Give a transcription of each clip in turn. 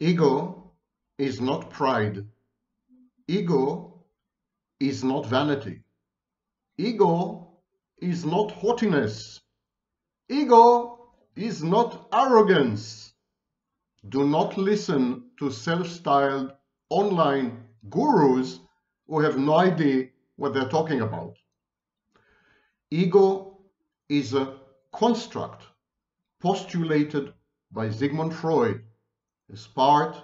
Ego is not pride. Ego is not vanity. Ego is not haughtiness. Ego is not arrogance. Do not listen to self-styled online gurus who have no idea what they're talking about. Ego is a construct postulated by Sigmund Freud as part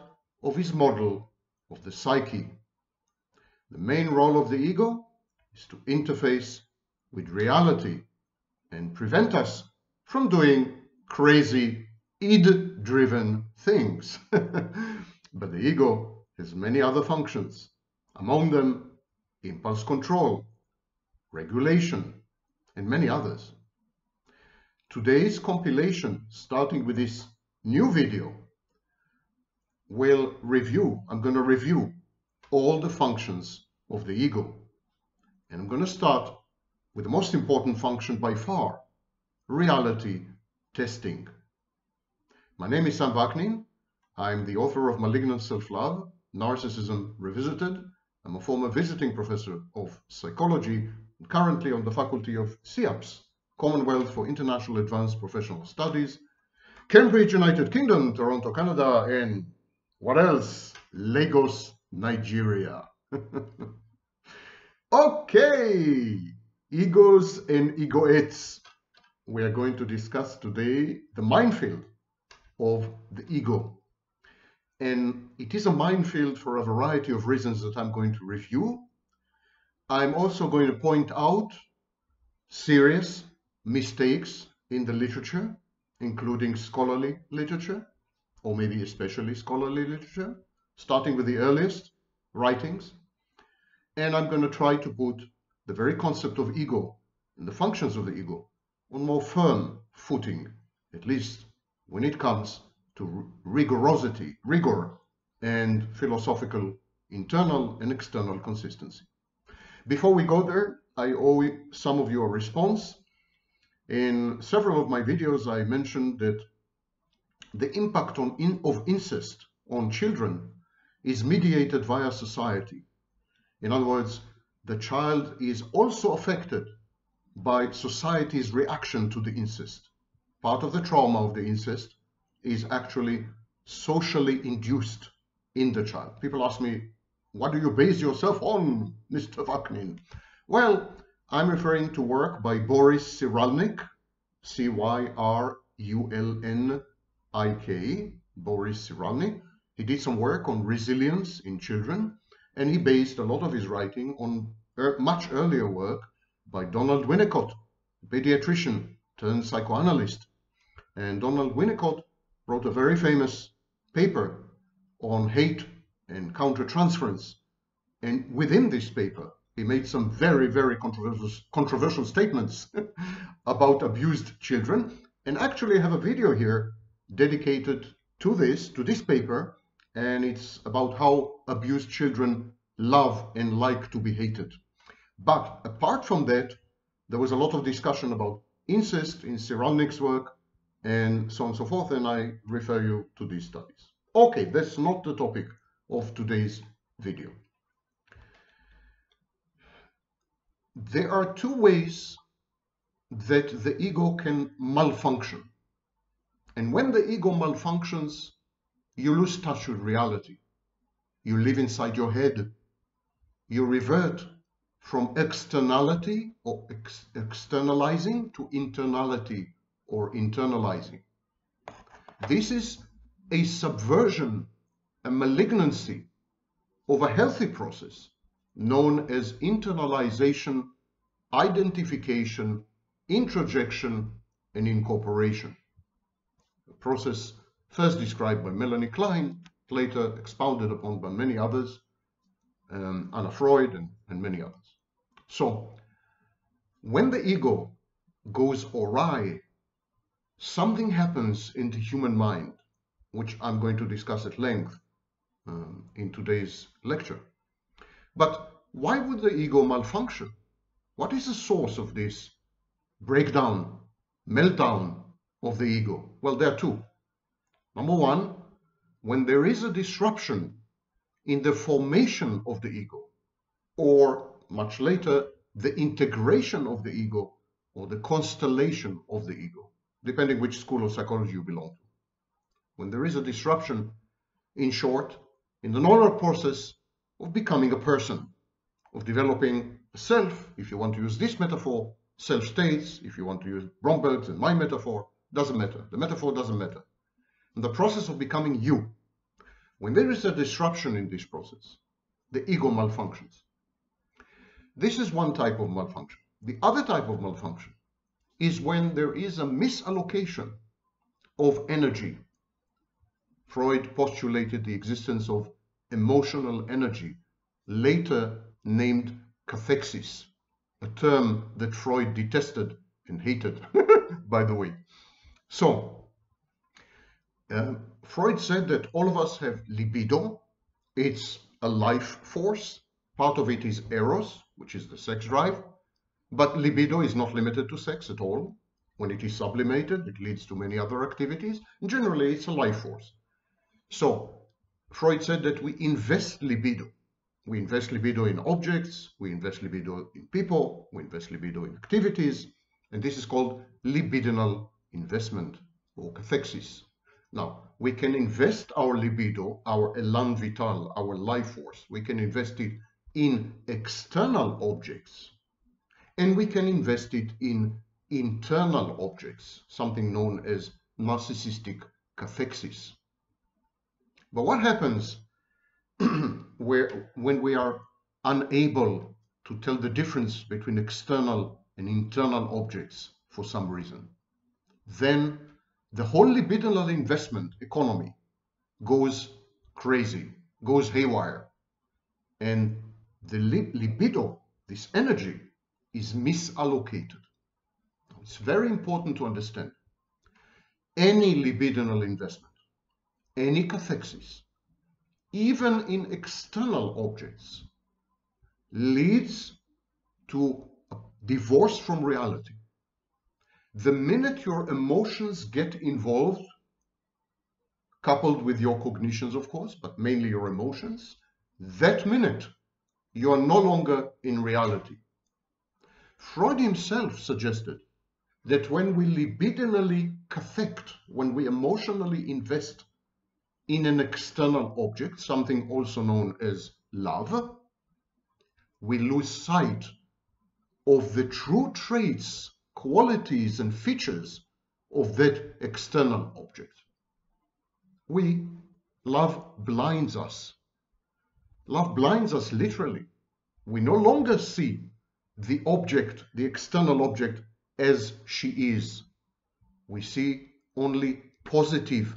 of his model of the psyche. The main role of the ego is to interface with reality and prevent us from doing crazy id-driven things. but the ego has many other functions, among them impulse control, regulation, and many others. Today's compilation, starting with this new video, will review, I'm going to review all the functions of the ego. And I'm going to start with the most important function by far, reality testing. My name is Sam Vaknin. I'm the author of Malignant Self-Love, Narcissism Revisited. I'm a former visiting professor of psychology, currently on the faculty of CIAPS, Commonwealth for International Advanced Professional Studies, Cambridge, United Kingdom, Toronto, Canada, and what else? Lagos, Nigeria. okay, egos and egoids. We are going to discuss today the minefield of the ego. And it is a minefield for a variety of reasons that I'm going to review. I'm also going to point out serious mistakes in the literature, including scholarly literature, or maybe especially scholarly literature, starting with the earliest writings. And I'm going to try to put the very concept of ego and the functions of the ego on more firm footing, at least when it comes to rigorosity, rigor, and philosophical internal and external consistency. Before we go there, I owe some of you a response. In several of my videos, I mentioned that the impact on in, of incest on children is mediated via society. In other words, the child is also affected by society's reaction to the incest. Part of the trauma of the incest is actually socially induced in the child. People ask me, what do you base yourself on, Mr. Vaknin? Well, I'm referring to work by Boris Cyrulnik, C-Y-R-U-L-N-I-K, Boris Cyrulnik. He did some work on resilience in children, and he based a lot of his writing on er much earlier work by Donald Winnicott, pediatrician turned psychoanalyst. And Donald Winnicott wrote a very famous paper on hate and countertransference. And within this paper, he made some very, very controversial, controversial statements about abused children. And actually I have a video here dedicated to this, to this paper, and it's about how abused children love and like to be hated. But apart from that, there was a lot of discussion about incest in Cyrulnik's work and so on and so forth, and I refer you to these studies. Okay, that's not the topic of today's video. There are two ways that the ego can malfunction. And when the ego malfunctions, you lose touch with reality. You live inside your head. You revert from externality or ex externalizing to internality or internalizing. This is a subversion, a malignancy of a healthy process known as internalization, identification, introjection, and incorporation. A process first described by Melanie Klein, later expounded upon by many others, um, Anna Freud and, and many others. So, when the ego goes awry, something happens in the human mind, which I'm going to discuss at length um, in today's lecture. But why would the ego malfunction? What is the source of this breakdown, meltdown of the ego? Well, there are two. Number one, when there is a disruption in the formation of the ego, or much later, the integration of the ego or the constellation of the ego, depending which school of psychology you belong to. When there is a disruption, in short, in the normal process of becoming a person, of developing a self, if you want to use this metaphor, self-states, if you want to use Bromberg's and my metaphor, doesn't matter. The metaphor doesn't matter. In the process of becoming you, when there is a disruption in this process, the ego malfunctions. This is one type of malfunction. The other type of malfunction is when there is a misallocation of energy. Freud postulated the existence of emotional energy, later named cathexis, a term that Freud detested and hated, by the way. So, uh, Freud said that all of us have libido. It's a life force. Part of it is eros, which is the sex drive. But libido is not limited to sex at all. When it is sublimated, it leads to many other activities. Generally, it's a life force. So, Freud said that we invest libido. We invest libido in objects, we invest libido in people, we invest libido in activities, and this is called libidinal investment or cathexis. Now, we can invest our libido, our elan vital, our life force, we can invest it in external objects, and we can invest it in internal objects, something known as narcissistic cathexis. But what happens where, when we are unable to tell the difference between external and internal objects for some reason? Then the whole libidinal investment economy goes crazy, goes haywire. And the libido, this energy, is misallocated. It's very important to understand. Any libidinal investment, any cathexis, even in external objects, leads to a divorce from reality. The minute your emotions get involved, coupled with your cognitions, of course, but mainly your emotions, that minute you are no longer in reality. Freud himself suggested that when we libidinally cathect, when we emotionally invest in an external object, something also known as love, we lose sight of the true traits, qualities, and features of that external object. We, love blinds us. Love blinds us literally. We no longer see the object, the external object, as she is. We see only positive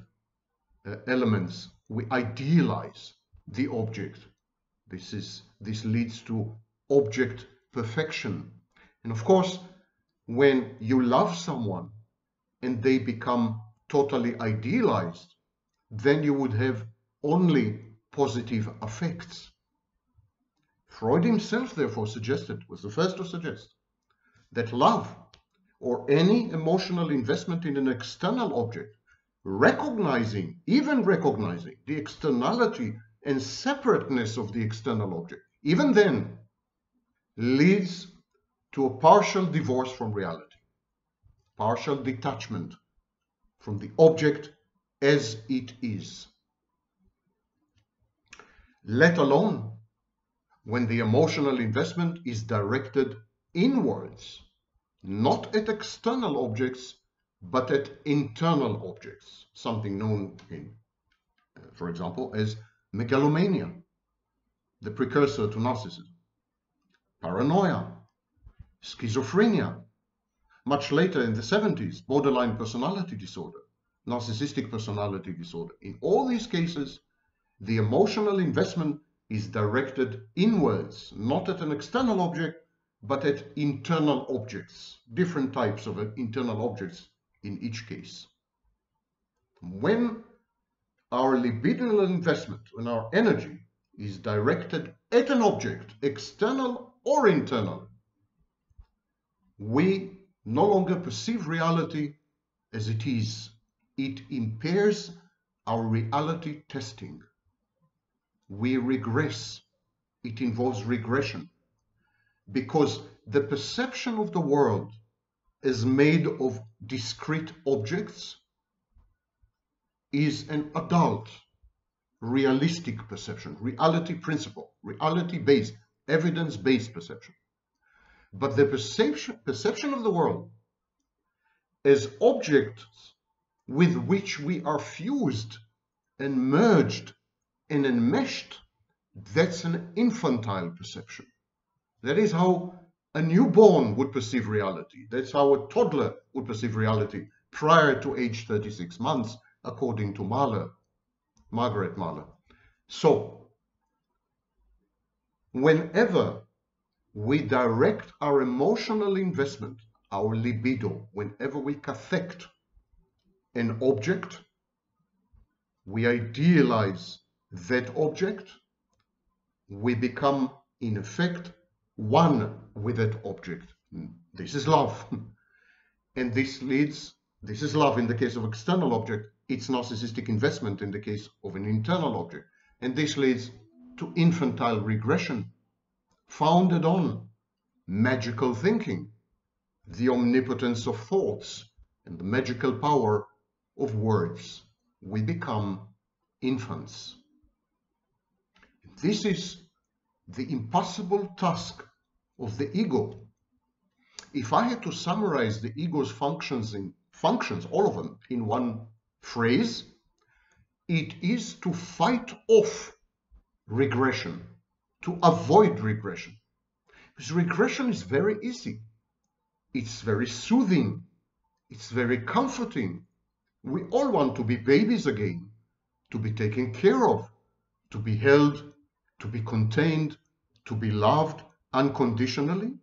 uh, elements. We idealize the object. This is this leads to object perfection. And of course, when you love someone and they become totally idealized, then you would have only positive affects. Freud himself, therefore, suggested, was the first to suggest, that love or any emotional investment in an external object recognizing, even recognizing the externality and separateness of the external object, even then leads to a partial divorce from reality, partial detachment from the object as it is. Let alone when the emotional investment is directed inwards, not at external objects, but at internal objects, something known in, uh, for example, as megalomania, the precursor to narcissism, paranoia, schizophrenia, much later in the 70s, borderline personality disorder, narcissistic personality disorder. In all these cases, the emotional investment is directed inwards, not at an external object, but at internal objects, different types of uh, internal objects in each case. When our libidinal investment, when our energy is directed at an object, external or internal, we no longer perceive reality as it is. It impairs our reality testing. We regress. It involves regression because the perception of the world is made of discrete objects is an adult realistic perception, reality principle, reality based, evidence based perception. But the perception, perception of the world as objects with which we are fused and merged and enmeshed, that's an infantile perception. That is how a newborn would perceive reality. That's how a toddler would perceive reality prior to age 36 months, according to Mahler, Margaret Mahler. So, whenever we direct our emotional investment, our libido, whenever we cathect an object, we idealize that object, we become, in effect, one with that object. This is love. and this leads, this is love in the case of external object, it's narcissistic investment in the case of an internal object. And this leads to infantile regression founded on magical thinking, the omnipotence of thoughts, and the magical power of words. We become infants. This is the impossible task of the ego. If I had to summarize the ego's functions in functions, all of them, in one phrase, it is to fight off regression, to avoid regression. Because regression is very easy. It's very soothing. It's very comforting. We all want to be babies again, to be taken care of, to be held, to be contained, to be loved unconditionally.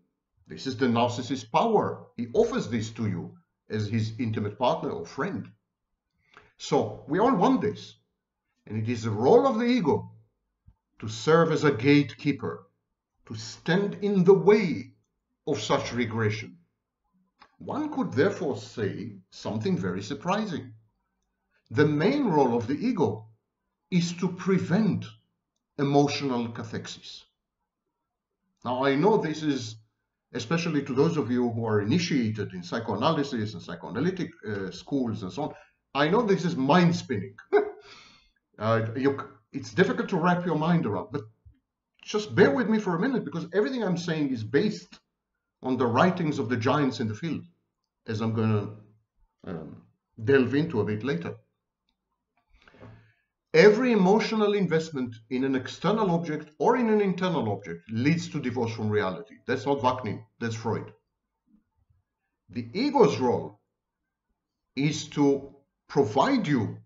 This is the narcissist's power. He offers this to you as his intimate partner or friend. So we all want this. And it is the role of the ego to serve as a gatekeeper, to stand in the way of such regression. One could therefore say something very surprising. The main role of the ego is to prevent emotional cathexis. Now, I know this is, especially to those of you who are initiated in psychoanalysis and psychoanalytic uh, schools and so on, I know this is mind spinning. uh, you, it's difficult to wrap your mind around, but just bear with me for a minute because everything I'm saying is based on the writings of the giants in the field, as I'm going to um, delve into a bit later. Every emotional investment in an external object or in an internal object leads to divorce from reality. That's not Vaknin, that's Freud. The ego's role is to provide you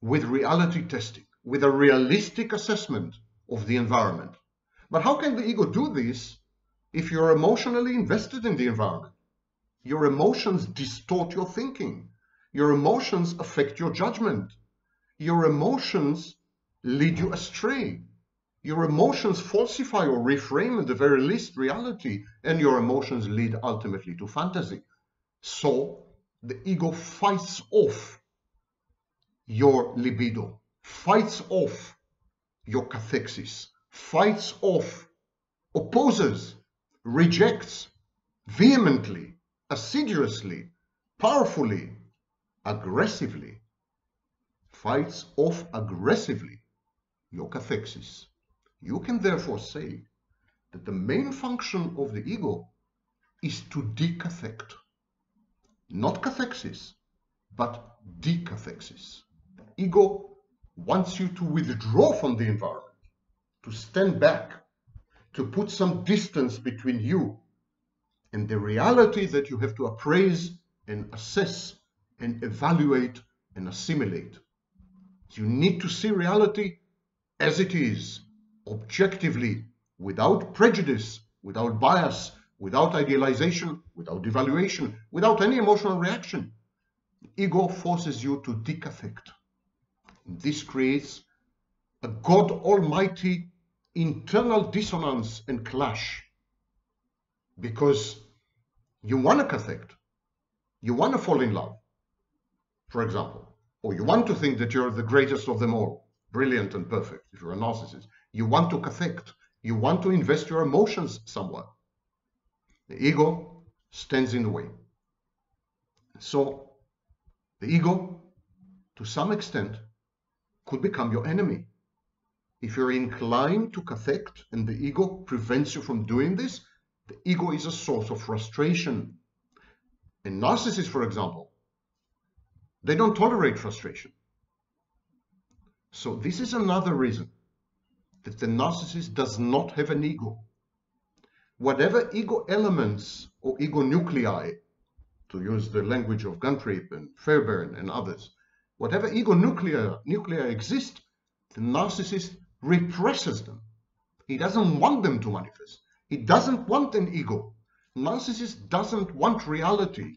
with reality testing, with a realistic assessment of the environment. But how can the ego do this if you're emotionally invested in the environment? Your emotions distort your thinking. Your emotions affect your judgment your emotions lead you astray. Your emotions falsify or reframe at the very least reality, and your emotions lead ultimately to fantasy. So the ego fights off your libido, fights off your cathexis, fights off, opposes, rejects vehemently, assiduously, powerfully, aggressively fights off aggressively your cathexis. You can therefore say that the main function of the ego is to decathect. Not cathexis, but decathexis. The ego wants you to withdraw from the environment, to stand back, to put some distance between you and the reality that you have to appraise and assess and evaluate and assimilate. You need to see reality as it is, objectively, without prejudice, without bias, without idealization, without devaluation, without any emotional reaction. Ego forces you to decathect. This creates a God Almighty internal dissonance and clash because you want to cathect, you want to fall in love, for example, or you want to think that you're the greatest of them all, brilliant and perfect, if you're a narcissist. You want to cathect, you want to invest your emotions somewhere. The ego stands in the way. So the ego, to some extent, could become your enemy. If you're inclined to cathect and the ego prevents you from doing this, the ego is a source of frustration. And narcissists, for example, they don't tolerate frustration. So this is another reason that the narcissist does not have an ego. Whatever ego elements or ego nuclei, to use the language of Guntrip and Fairbairn and others, whatever ego nuclei, nuclei exist, the narcissist represses them. He doesn't want them to manifest. He doesn't want an ego. Narcissist doesn't want reality.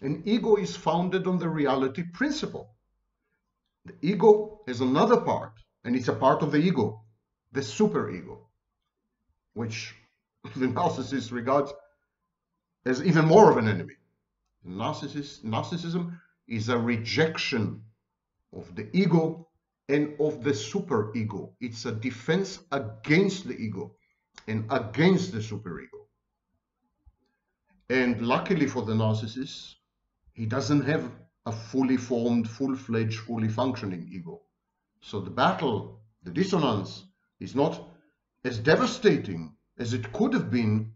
An ego is founded on the reality principle. The ego is another part, and it's a part of the ego, the superego, which the narcissist regards as even more of an enemy. Narcissist, narcissism is a rejection of the ego and of the superego. It's a defense against the ego and against the superego. And luckily for the narcissist, he doesn't have a fully formed, full-fledged, fully functioning ego. So the battle, the dissonance, is not as devastating as it could have been,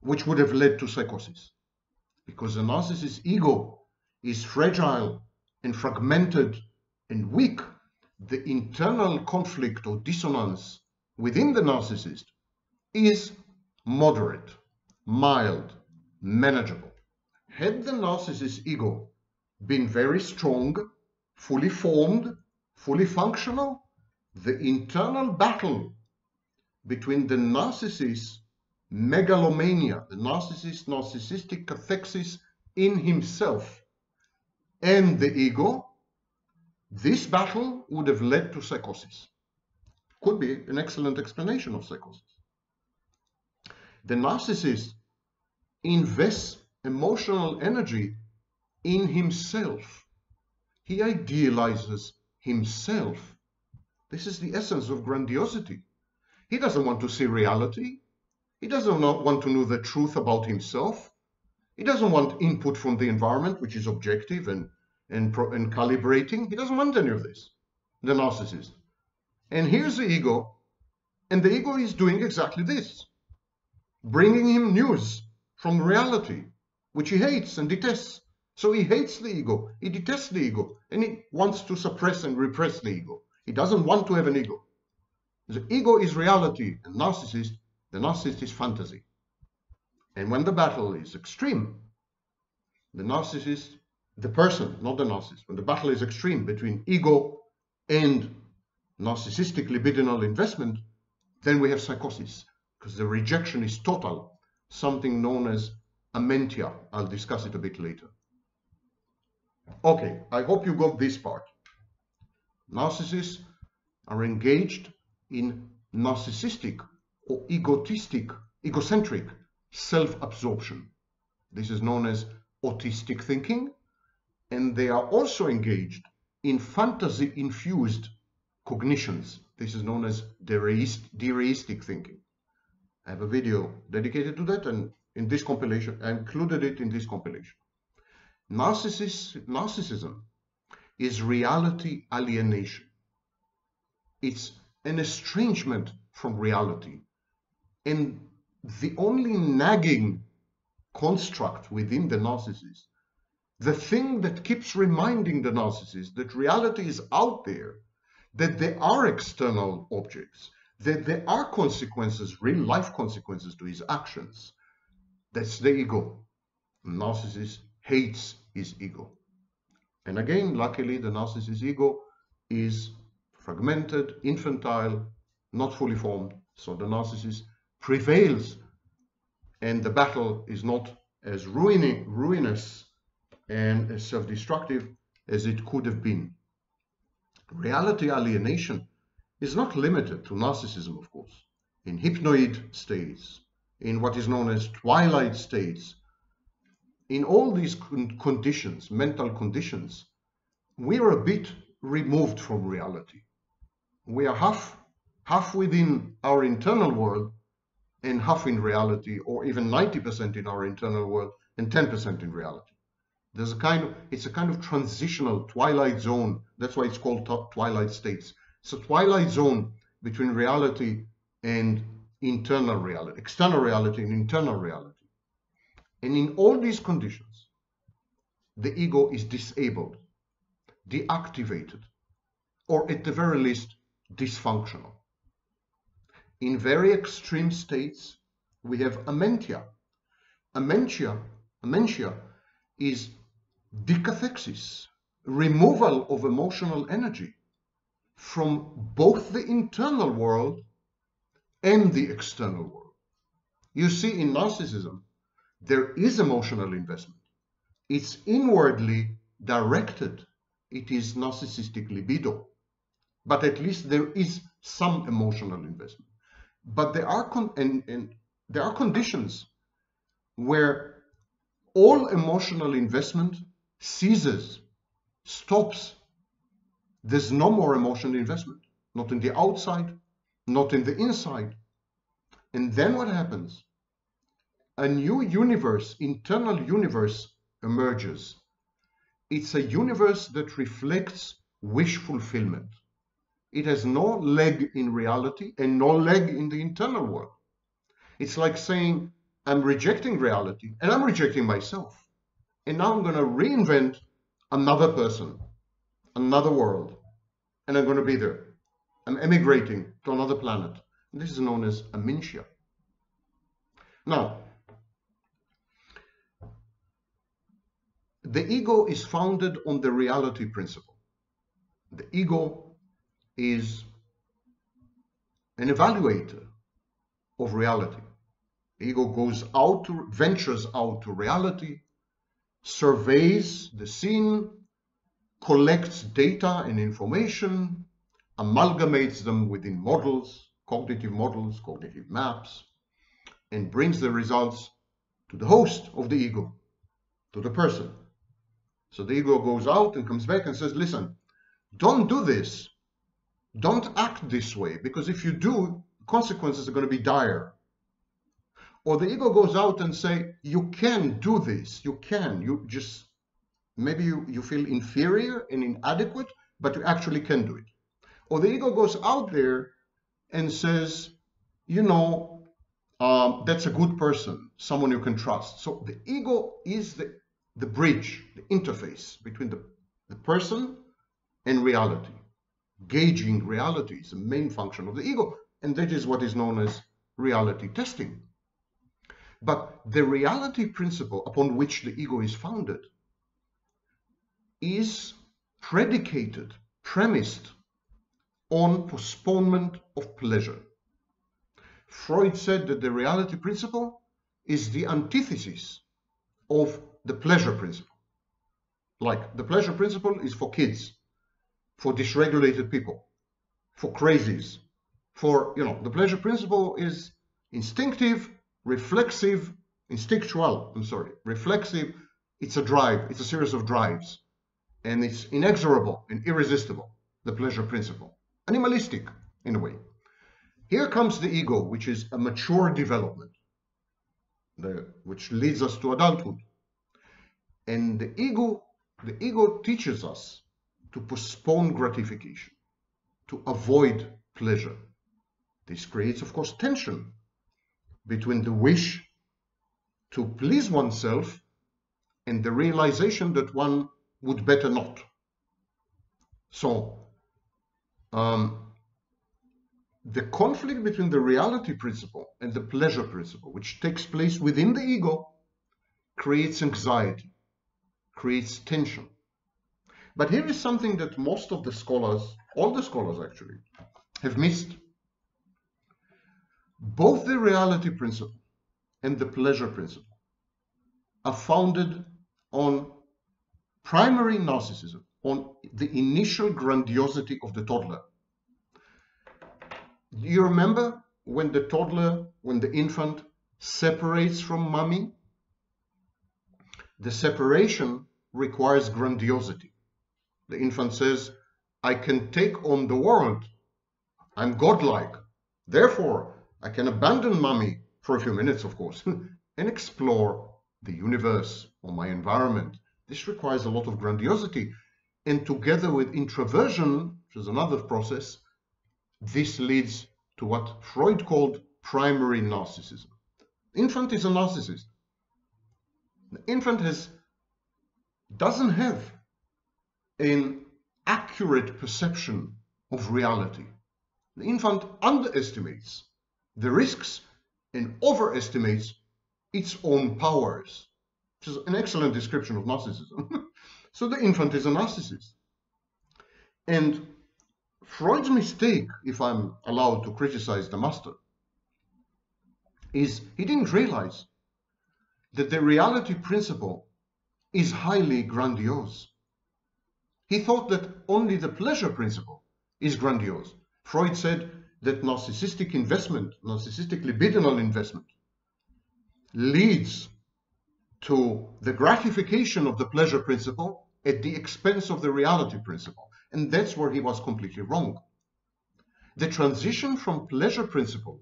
which would have led to psychosis. Because the narcissist's ego is fragile and fragmented and weak, the internal conflict or dissonance within the narcissist is moderate, mild, manageable. Had the narcissist's ego been very strong, fully formed, fully functional, the internal battle between the narcissist megalomania, the narcissist narcissistic cathexis in himself and the ego this battle would have led to psychosis. Could be an excellent explanation of psychosis. The narcissist invests emotional energy in himself. He idealizes himself. This is the essence of grandiosity. He doesn't want to see reality. He doesn't want to know the truth about himself. He doesn't want input from the environment, which is objective and and, and calibrating. He doesn't want any of this, the narcissist. And here's the ego, and the ego is doing exactly this, bringing him news from reality, which he hates and detests. So he hates the ego, he detests the ego, and he wants to suppress and repress the ego. He doesn't want to have an ego. The ego is reality, and narcissist, the narcissist is fantasy. And when the battle is extreme, the narcissist the person, not the narcissist. When the battle is extreme between ego and narcissistic libidinal investment, then we have psychosis because the rejection is total, something known as amentia. I'll discuss it a bit later. Okay, I hope you got this part. Narcissists are engaged in narcissistic or egotistic, egocentric self-absorption. This is known as autistic thinking and they are also engaged in fantasy-infused cognitions. This is known as dereistic thinking. I have a video dedicated to that and in this compilation, I included it in this compilation. narcissism is reality alienation. It's an estrangement from reality. And the only nagging construct within the narcissist the thing that keeps reminding the narcissist that reality is out there, that there are external objects, that there are consequences, real life consequences to his actions. That's the ego. Narcissist hates his ego. And again, luckily, the narcissist's ego is fragmented, infantile, not fully formed. So the narcissist prevails, and the battle is not as ruining, ruinous and as self-destructive as it could have been. Reality alienation is not limited to narcissism, of course. In hypnoid states, in what is known as twilight states, in all these conditions, mental conditions, we are a bit removed from reality. We are half, half within our internal world and half in reality, or even 90% in our internal world and 10% in reality. There's a kind of, it's a kind of transitional twilight zone. That's why it's called twilight states. It's a twilight zone between reality and internal reality, external reality and internal reality. And in all these conditions, the ego is disabled, deactivated, or at the very least, dysfunctional. In very extreme states, we have amentia. Amentia, amentia is decathexis, removal of emotional energy from both the internal world and the external world. You see, in narcissism, there is emotional investment. It's inwardly directed. It is narcissistic libido. But at least there is some emotional investment. But there are and, and there are conditions where all emotional investment ceases, stops. There's no more emotional investment, not in the outside, not in the inside. And then what happens? A new universe, internal universe emerges. It's a universe that reflects wish fulfillment. It has no leg in reality and no leg in the internal world. It's like saying, I'm rejecting reality and I'm rejecting myself. And now I'm going to reinvent another person, another world, and I'm going to be there. I'm emigrating to another planet. This is known as amentia. Now, the ego is founded on the reality principle. The ego is an evaluator of reality. The ego goes out to, ventures out to reality, surveys the scene, collects data and information, amalgamates them within models, cognitive models, cognitive maps, and brings the results to the host of the ego, to the person. So the ego goes out and comes back and says, listen, don't do this. Don't act this way because if you do, consequences are going to be dire. Or the ego goes out and say, you can do this. You can. You just maybe you, you feel inferior and inadequate, but you actually can do it. Or the ego goes out there and says, you know, um, that's a good person, someone you can trust. So the ego is the, the bridge, the interface between the, the person and reality gauging reality is the main function of the ego, and that is what is known as reality testing. But the reality principle upon which the ego is founded is predicated, premised on postponement of pleasure. Freud said that the reality principle is the antithesis of the pleasure principle. Like the pleasure principle is for kids, for dysregulated people, for crazies, for, you know, the pleasure principle is instinctive, reflexive, instinctual, I'm sorry, reflexive, it's a drive, it's a series of drives, and it's inexorable and irresistible, the pleasure principle, animalistic in a way. Here comes the ego, which is a mature development, the, which leads us to adulthood. And the ego, the ego teaches us to postpone gratification, to avoid pleasure. This creates, of course, tension between the wish to please oneself and the realization that one would better not. So, um, the conflict between the reality principle and the pleasure principle, which takes place within the ego, creates anxiety, creates tension. But here is something that most of the scholars, all the scholars actually, have missed. Both the reality principle and the pleasure principle are founded on primary narcissism, on the initial grandiosity of the toddler. Do you remember when the toddler, when the infant separates from mommy? The separation requires grandiosity The infant says, I can take on the world. I'm godlike. Therefore, I can abandon mummy for a few minutes, of course, and explore the universe or my environment. This requires a lot of grandiosity. And together with introversion, which is another process, this leads to what Freud called primary narcissism. Infant is a narcissist. The infant has doesn't have an accurate perception of reality. The infant underestimates the risks and overestimates its own powers, which is an excellent description of narcissism. so the infant is a narcissist. And Freud's mistake, if I'm allowed to criticize the master, is he didn't realize that the reality principle is highly grandiose. He thought that only the pleasure principle is grandiose. Freud said that narcissistic investment, narcissistic libidinal investment, leads to the gratification of the pleasure principle at the expense of the reality principle. And that's where he was completely wrong. The transition from pleasure principle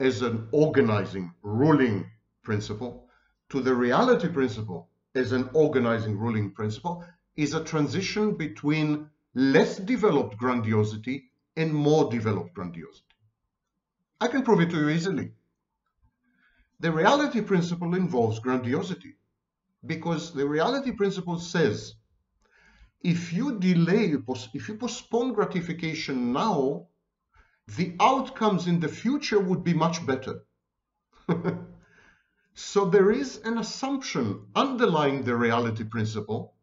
as an organizing, ruling principle to the reality principle as an organizing, ruling principle is a transition between less developed grandiosity and more developed grandiosity. I can prove it to you easily. The reality principle involves grandiosity because the reality principle says if you delay, if you postpone gratification now, the outcomes in the future would be much better. so there is an assumption underlying the reality principle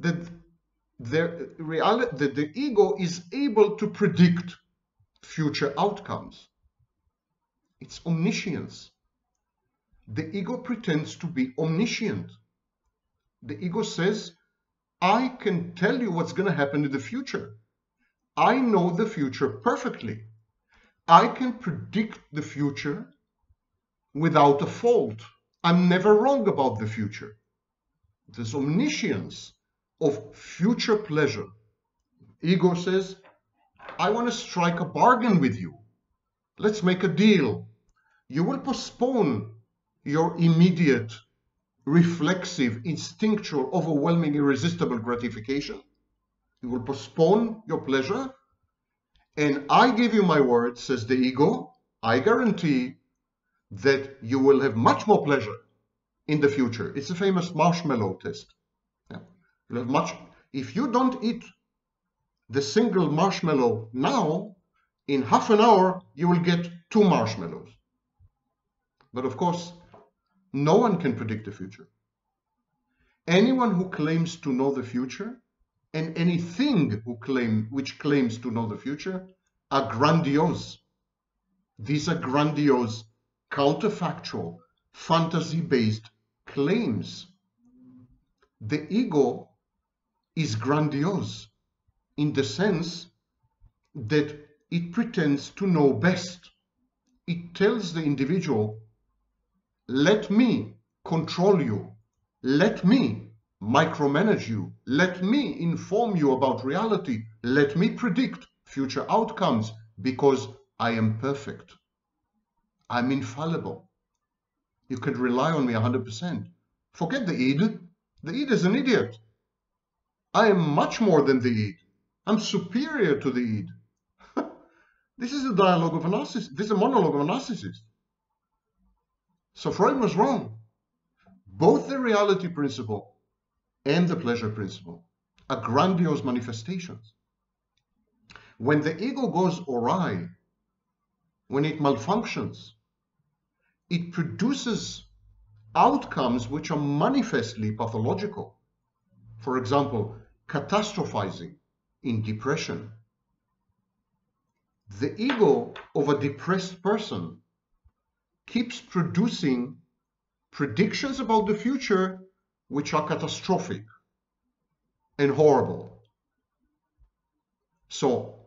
that the, that the ego is able to predict future outcomes. It's omniscience. The ego pretends to be omniscient. The ego says, I can tell you what's going to happen in the future. I know the future perfectly. I can predict the future without a fault. I'm never wrong about the future. This omniscience of future pleasure. Ego says, I want to strike a bargain with you. Let's make a deal. You will postpone your immediate reflexive, instinctual, overwhelming, irresistible gratification. You will postpone your pleasure. And I give you my word, says the ego, I guarantee that you will have much more pleasure in the future. It's a famous marshmallow test. Much, if you don't eat the single marshmallow now, in half an hour, you will get two marshmallows. But of course, no one can predict the future. Anyone who claims to know the future and anything who claim, which claims to know the future are grandiose. These are grandiose, counterfactual, fantasy-based claims. The ego is grandiose in the sense that it pretends to know best. It tells the individual let me control you. Let me micromanage you. Let me inform you about reality. Let me predict future outcomes because I am perfect. I'm infallible. You can rely on me 100%. Forget the id. The id is an idiot. I am much more than the id. I'm superior to the id. this is a dialogue of a narcissist. This is a monologue of a narcissist. So Freud was wrong. Both the reality principle and the pleasure principle are grandiose manifestations. When the ego goes awry, when it malfunctions, it produces outcomes which are manifestly pathological. For example, catastrophizing in depression. The ego of a depressed person keeps producing predictions about the future which are catastrophic and horrible. So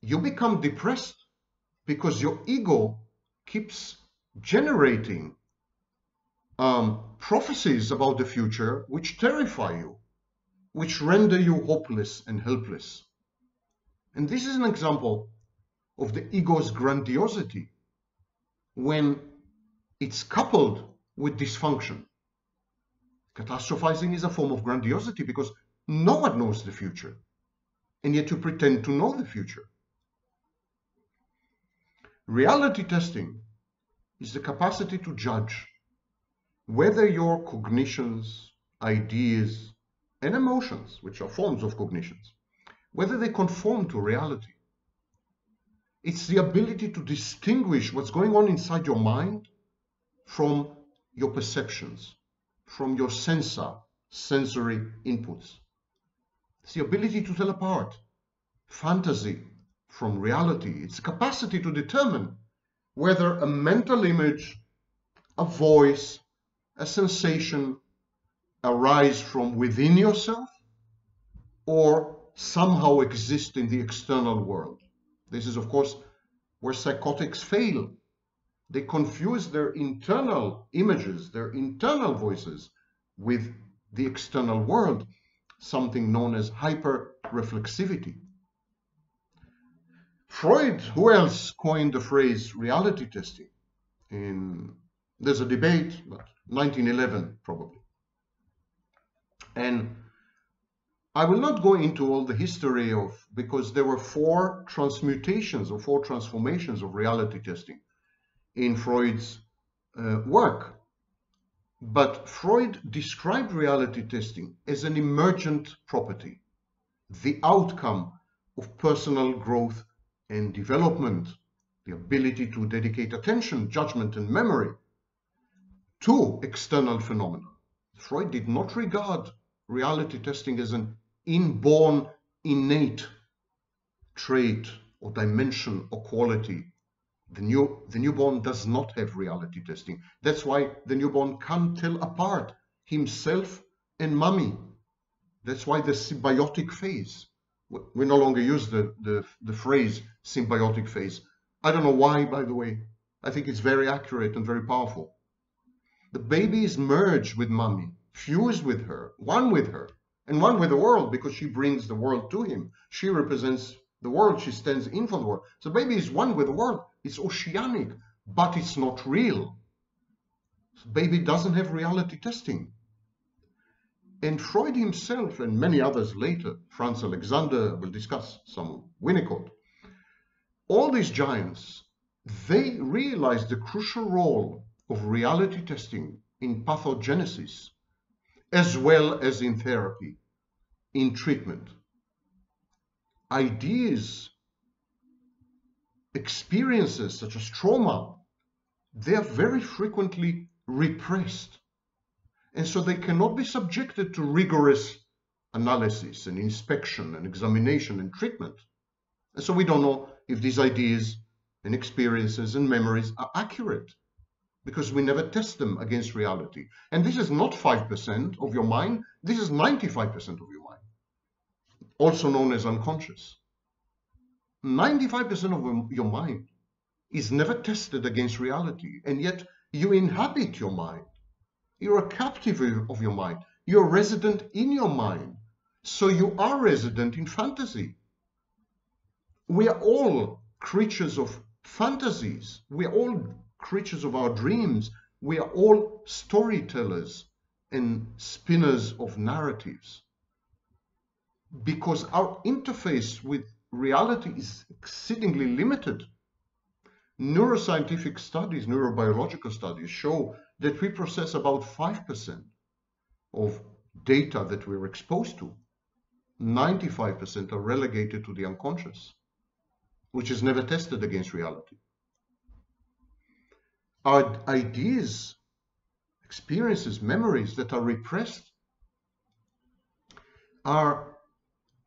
you become depressed because your ego keeps generating um, prophecies about the future which terrify you. Which render you hopeless and helpless. And this is an example of the ego's grandiosity when it's coupled with dysfunction. Catastrophizing is a form of grandiosity because no one knows the future, and yet you pretend to know the future. Reality testing is the capacity to judge whether your cognitions, ideas, and emotions, which are forms of cognitions, whether they conform to reality. It's the ability to distinguish what's going on inside your mind from your perceptions, from your sensor, sensory inputs. It's the ability to tell apart fantasy from reality. It's the capacity to determine whether a mental image, a voice, a sensation arise from within yourself or somehow exist in the external world. This is, of course, where psychotics fail. They confuse their internal images, their internal voices, with the external world, something known as hyper-reflexivity. Freud, who else coined the phrase reality testing? In, there's a debate, but 1911 probably. And I will not go into all the history of, because there were four transmutations or four transformations of reality testing in Freud's uh, work. But Freud described reality testing as an emergent property, the outcome of personal growth and development, the ability to dedicate attention, judgment, and memory to external phenomena. Freud did not regard reality testing is an inborn, innate trait or dimension or quality. The, new, the newborn does not have reality testing. That's why the newborn can't tell apart himself and mummy. That's why the symbiotic phase. We no longer use the, the, the phrase symbiotic phase. I don't know why, by the way. I think it's very accurate and very powerful. The baby is merged with mommy, fused with her, one with her and one with the world because she brings the world to him. She represents the world, she stands in for the world. So baby is one with the world. It's oceanic, but it's not real. So baby doesn't have reality testing. And Freud himself and many others later, Franz Alexander, will discuss some Winnicott, all these giants, they realized the crucial role of reality testing in pathogenesis as well as in therapy, in treatment. Ideas, experiences such as trauma, they are very frequently repressed. And so they cannot be subjected to rigorous analysis and inspection and examination and treatment. And so we don't know if these ideas and experiences and memories are accurate because we never test them against reality. And this is not 5% of your mind, this is 95% of your mind, also known as unconscious. 95% of your mind is never tested against reality, and yet you inhabit your mind. You're a captive of your mind. You're resident in your mind. So you are resident in fantasy. We are all creatures of fantasies. We are all creatures of our dreams. We are all storytellers and spinners of narratives. Because our interface with reality is exceedingly limited. Neuroscientific studies, neurobiological studies show that we process about 5% of data that we're exposed to. 95% are relegated to the unconscious, which is never tested against reality our ideas, experiences, memories that are repressed are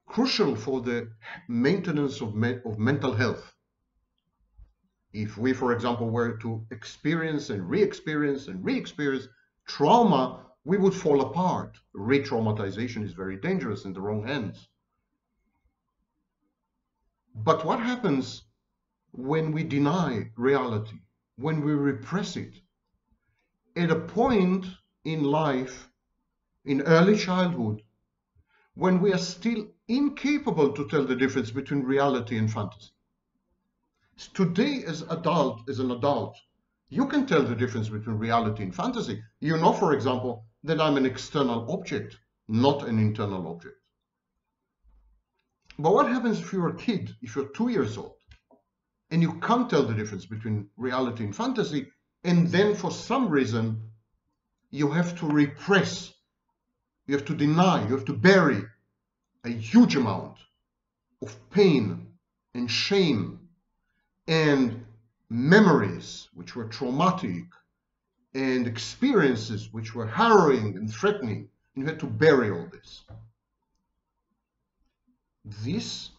crucial for the maintenance of, me of mental health. If we, for example, were to experience and re-experience and re-experience trauma, we would fall apart. Re-traumatization is very dangerous in the wrong hands. But what happens when we deny reality? When we repress it. At a point in life, in early childhood, when we are still incapable to tell the difference between reality and fantasy. Today, as adult, as an adult, you can tell the difference between reality and fantasy. You know, for example, that I'm an external object, not an internal object. But what happens if you're a kid, if you're two years old, and you can't tell the difference between reality and fantasy, and then for some reason you have to repress, you have to deny, you have to bury a huge amount of pain and shame and memories which were traumatic and experiences which were harrowing and threatening. And you had to bury all this. This,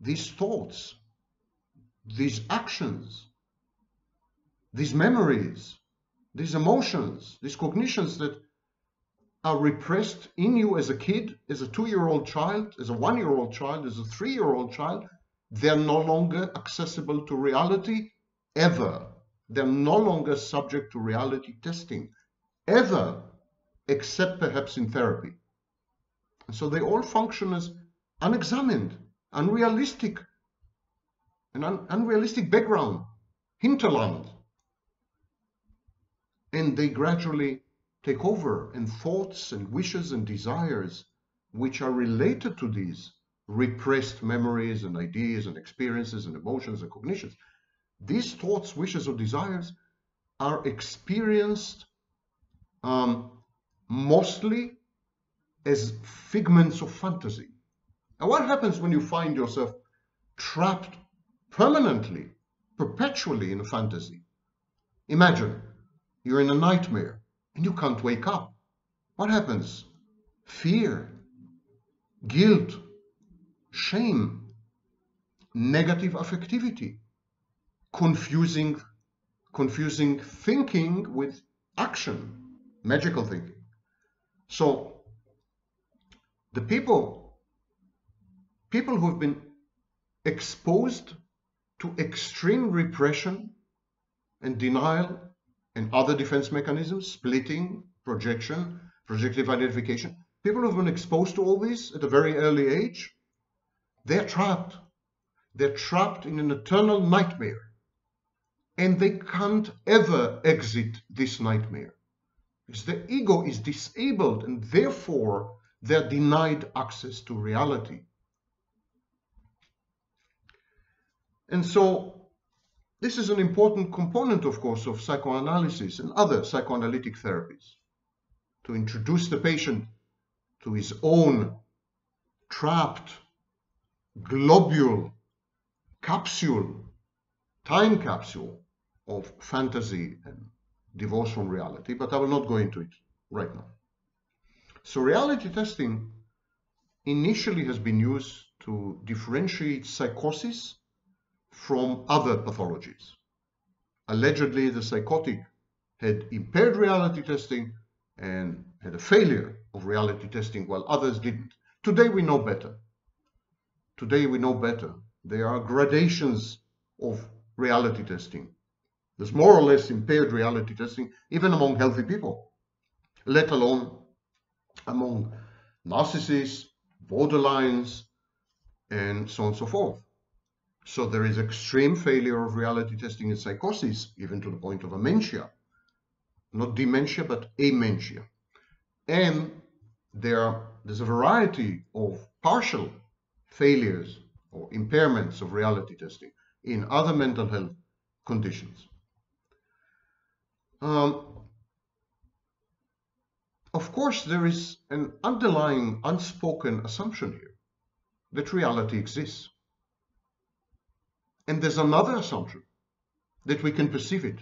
these thoughts, these actions, these memories, these emotions, these cognitions that are repressed in you as a kid, as a two-year-old child, as a one-year-old child, as a three-year-old child, they're no longer accessible to reality ever. They're no longer subject to reality testing ever, except perhaps in therapy. And so they all function as unexamined, unrealistic, an un unrealistic background, hinterland. And they gradually take over, and thoughts and wishes and desires which are related to these repressed memories and ideas and experiences and emotions and cognitions. These thoughts, wishes, or desires are experienced um, mostly as figments of fantasy. And what happens when you find yourself trapped permanently, perpetually in a fantasy? Imagine you're in a nightmare and you can't wake up. What happens? Fear, guilt, shame, negative affectivity, confusing, confusing thinking with action, magical thinking. So the people, people who have been exposed to extreme repression and denial and other defense mechanisms, splitting, projection, projective identification, people who have been exposed to all this at a very early age they're trapped. They're trapped in an eternal nightmare. And they can't ever exit this nightmare. Because the ego is disabled and therefore they're denied access to reality. And so this is an important component, of course, of psychoanalysis and other psychoanalytic therapies to introduce the patient to his own trapped globule, capsule, time capsule of fantasy and divorce from reality, but I will not go into it right now. So reality testing initially has been used to differentiate psychosis from other pathologies. Allegedly, the psychotic had impaired reality testing and had a failure of reality testing while others didn't. Today we know better. Today we know better. There are gradations of reality testing. There's more or less impaired reality testing, even among healthy people, let alone among narcissists, borderlines, and so on and so forth. So there is extreme failure of reality testing in psychosis, even to the point of dementia. Not dementia, but amentia. And there, there's a variety of partial failures or impairments of reality testing in other mental health conditions. Um, of course, there is an underlying unspoken assumption here that reality exists. And there's another assumption that we can perceive it.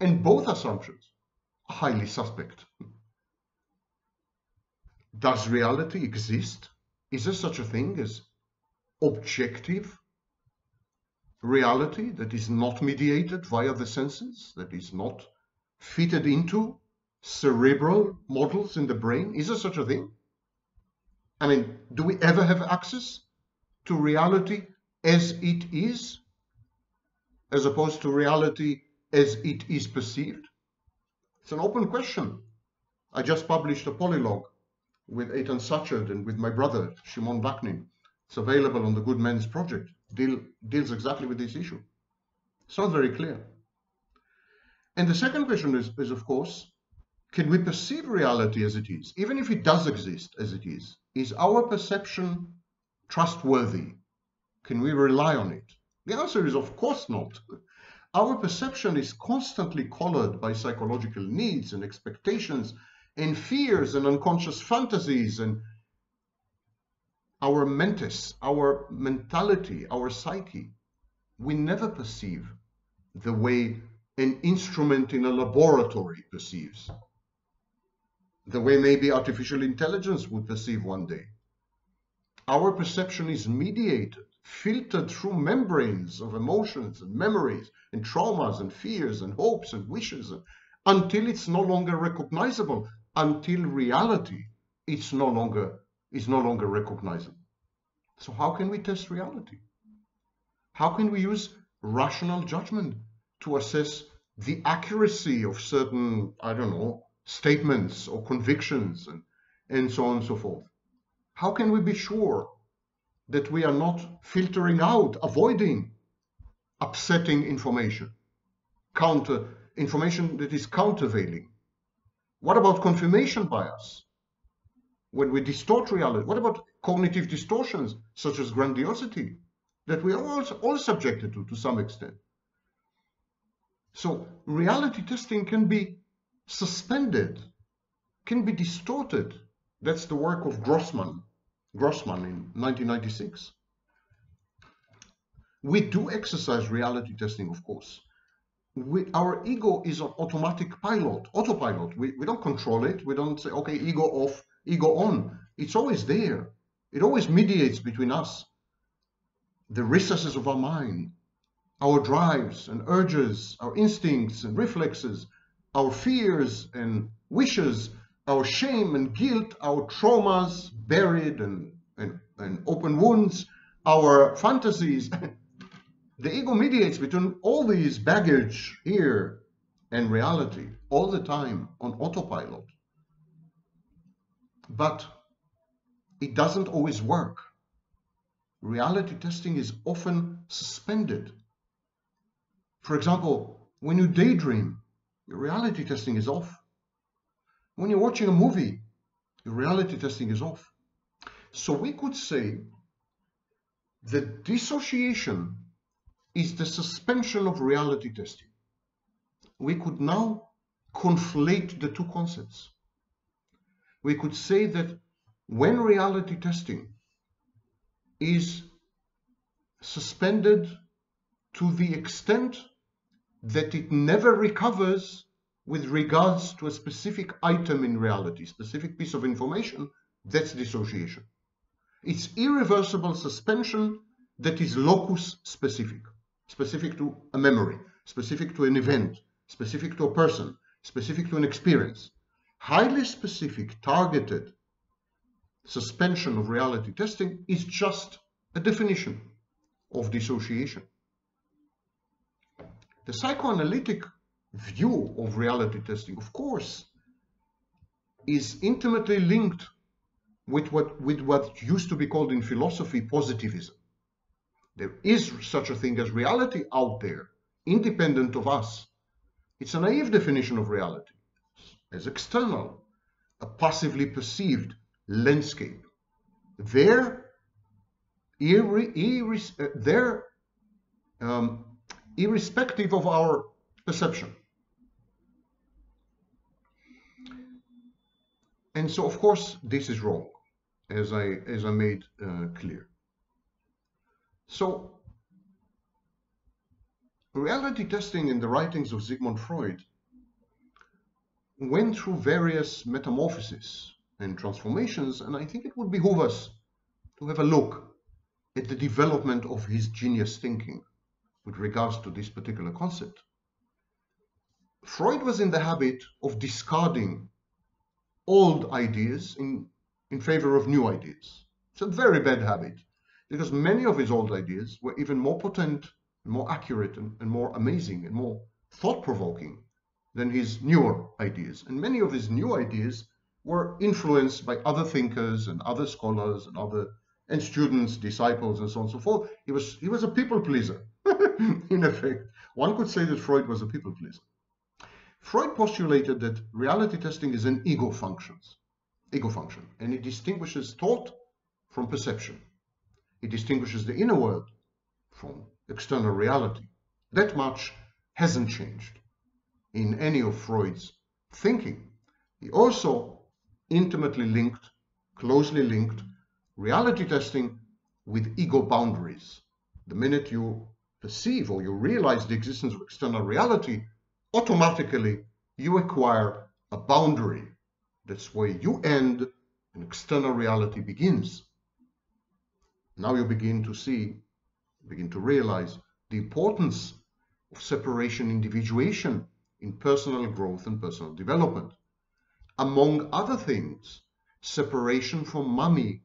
And both assumptions are highly suspect. Does reality exist? Is there such a thing as objective reality that is not mediated via the senses, that is not fitted into cerebral models in the brain? Is there such a thing? I mean, do we ever have access to reality as it is, as opposed to reality as it is perceived? It's an open question. I just published a polylogue with Eitan Sachard and with my brother, Shimon Vaknin. It's available on the Good Men's Project. Deal, deals exactly with this issue. It's not very clear. And the second question is, is, of course, can we perceive reality as it is, even if it does exist as it is? Is our perception trustworthy? Can we rely on it? The answer is, of course not. Our perception is constantly colored by psychological needs and expectations and fears and unconscious fantasies and our mentis, our mentality, our psyche. We never perceive the way an instrument in a laboratory perceives, the way maybe artificial intelligence would perceive one day. Our perception is mediated, filtered through membranes of emotions and memories and traumas and fears and hopes and wishes until it's no longer recognizable, until reality it's no longer is no longer recognizable. So how can we test reality? How can we use rational judgment to assess the accuracy of certain, I don't know, statements or convictions and, and so on and so forth. How can we be sure that we are not filtering out, avoiding upsetting information, counter information that is countervailing? What about confirmation bias? When we distort reality, what about cognitive distortions such as grandiosity that we are all, all subjected to to some extent? So reality testing can be suspended, can be distorted. That's the work of Grossman, Grossman in 1996. We do exercise reality testing, of course. We, our ego is on automatic pilot, autopilot. We, we don't control it. We don't say, okay, ego off, ego on. It's always there. It always mediates between us, the recesses of our mind, our drives and urges, our instincts and reflexes, our fears and wishes, our shame and guilt, our traumas buried and, and, and open wounds, our fantasies. the ego mediates between all these baggage here and reality all the time on autopilot. But it doesn't always work. Reality testing is often suspended for example, when you daydream, your reality testing is off. When you're watching a movie, your reality testing is off. So we could say that dissociation is the suspension of reality testing. We could now conflate the two concepts. We could say that when reality testing is suspended to the extent that it never recovers with regards to a specific item in reality, specific piece of information, that's dissociation. It's irreversible suspension that is locus specific, specific to a memory, specific to an event, specific to a person, specific to an experience. Highly specific, targeted suspension of reality testing is just a definition of dissociation. The psychoanalytic view of reality testing, of course, is intimately linked with what, with what used to be called in philosophy positivism. There is such a thing as reality out there, independent of us. It's a naive definition of reality as external, a passively perceived landscape. There, uh, there um, irrespective of our perception. And so, of course, this is wrong, as I, as I made uh, clear. So, reality testing in the writings of Sigmund Freud went through various metamorphoses and transformations, and I think it would behoove us to have a look at the development of his genius thinking with regards to this particular concept. Freud was in the habit of discarding old ideas in, in favor of new ideas. It's a very bad habit because many of his old ideas were even more potent, and more accurate, and, and more amazing and more thought provoking than his newer ideas. And many of his new ideas were influenced by other thinkers and other scholars and other and students, disciples, and so on and so forth. He was he was a people pleaser, in effect. One could say that Freud was a people pleaser. Freud postulated that reality testing is an ego functions, ego function, and it distinguishes thought from perception. It distinguishes the inner world from external reality. That much hasn't changed in any of Freud's thinking. He also intimately linked, closely linked, reality testing with ego boundaries. The minute you perceive or you realize the existence of external reality, automatically you acquire a boundary. That's where you end and external reality begins. Now you begin to see, begin to realize the importance of separation individuation in personal growth and personal development. Among other things, separation from mommy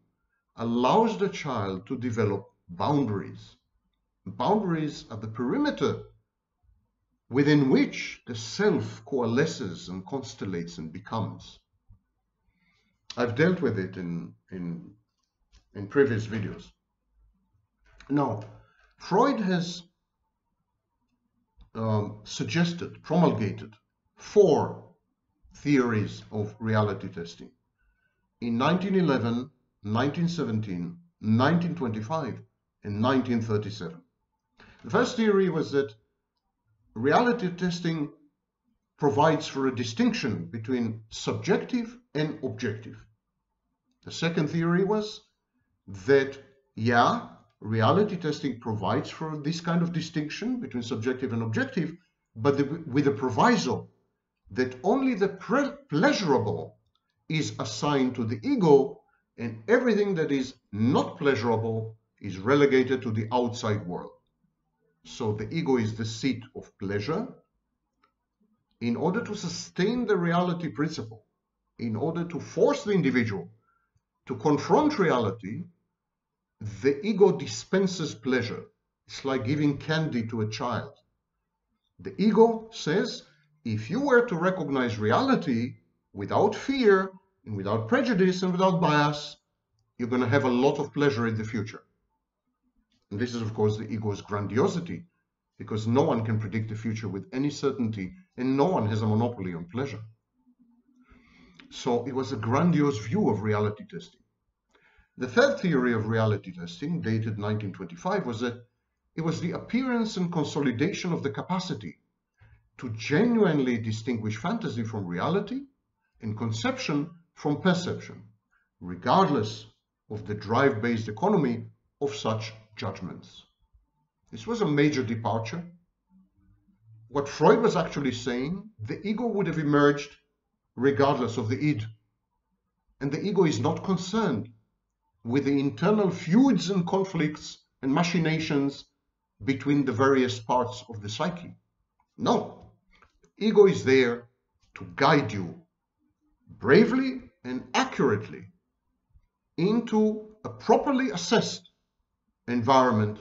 allows the child to develop boundaries. Boundaries are the perimeter within which the self coalesces and constellates and becomes. I've dealt with it in, in, in previous videos. Now, Freud has um, suggested, promulgated four theories of reality testing. In 1911, 1917, 1925, and 1937. The first theory was that reality testing provides for a distinction between subjective and objective. The second theory was that, yeah, reality testing provides for this kind of distinction between subjective and objective, but the, with a proviso that only the pleasurable is assigned to the ego and everything that is not pleasurable is relegated to the outside world. So the ego is the seat of pleasure. In order to sustain the reality principle, in order to force the individual to confront reality, the ego dispenses pleasure. It's like giving candy to a child. The ego says, if you were to recognize reality without fear and without prejudice and without bias, you're going to have a lot of pleasure in the future. And this is, of course, the ego's grandiosity, because no one can predict the future with any certainty, and no one has a monopoly on pleasure. So it was a grandiose view of reality testing. The third theory of reality testing, dated 1925, was that it was the appearance and consolidation of the capacity to genuinely distinguish fantasy from reality and conception from perception, regardless of the drive-based economy of such judgments. This was a major departure. What Freud was actually saying, the ego would have emerged regardless of the id. And the ego is not concerned with the internal feuds and conflicts and machinations between the various parts of the psyche. No, ego is there to guide you bravely and accurately into a properly assessed environment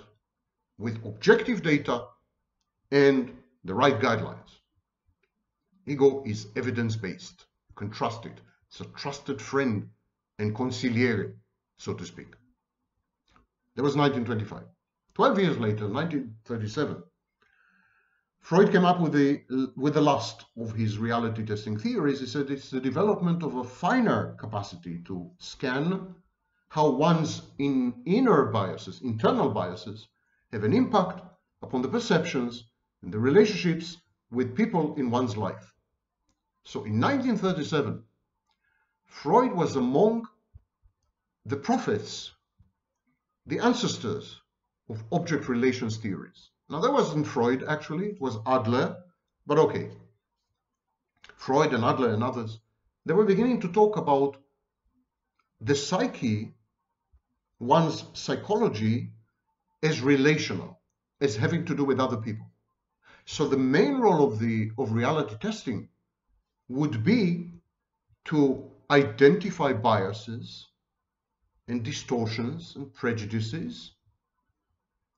with objective data and the right guidelines. Ego is evidence-based. It. It's a trusted friend and consigliere so to speak. That was 1925. 12 years later, 1937, Freud came up with the, with the last of his reality testing theories. He said it's the development of a finer capacity to scan how one's in inner biases, internal biases, have an impact upon the perceptions and the relationships with people in one's life. So in 1937, Freud was among the prophets, the ancestors of object relations theories. Now that wasn't Freud actually, it was Adler, but okay. Freud and Adler and others, they were beginning to talk about the psyche, one's psychology as relational, as having to do with other people. So the main role of the of reality testing would be to identify biases and distortions and prejudices,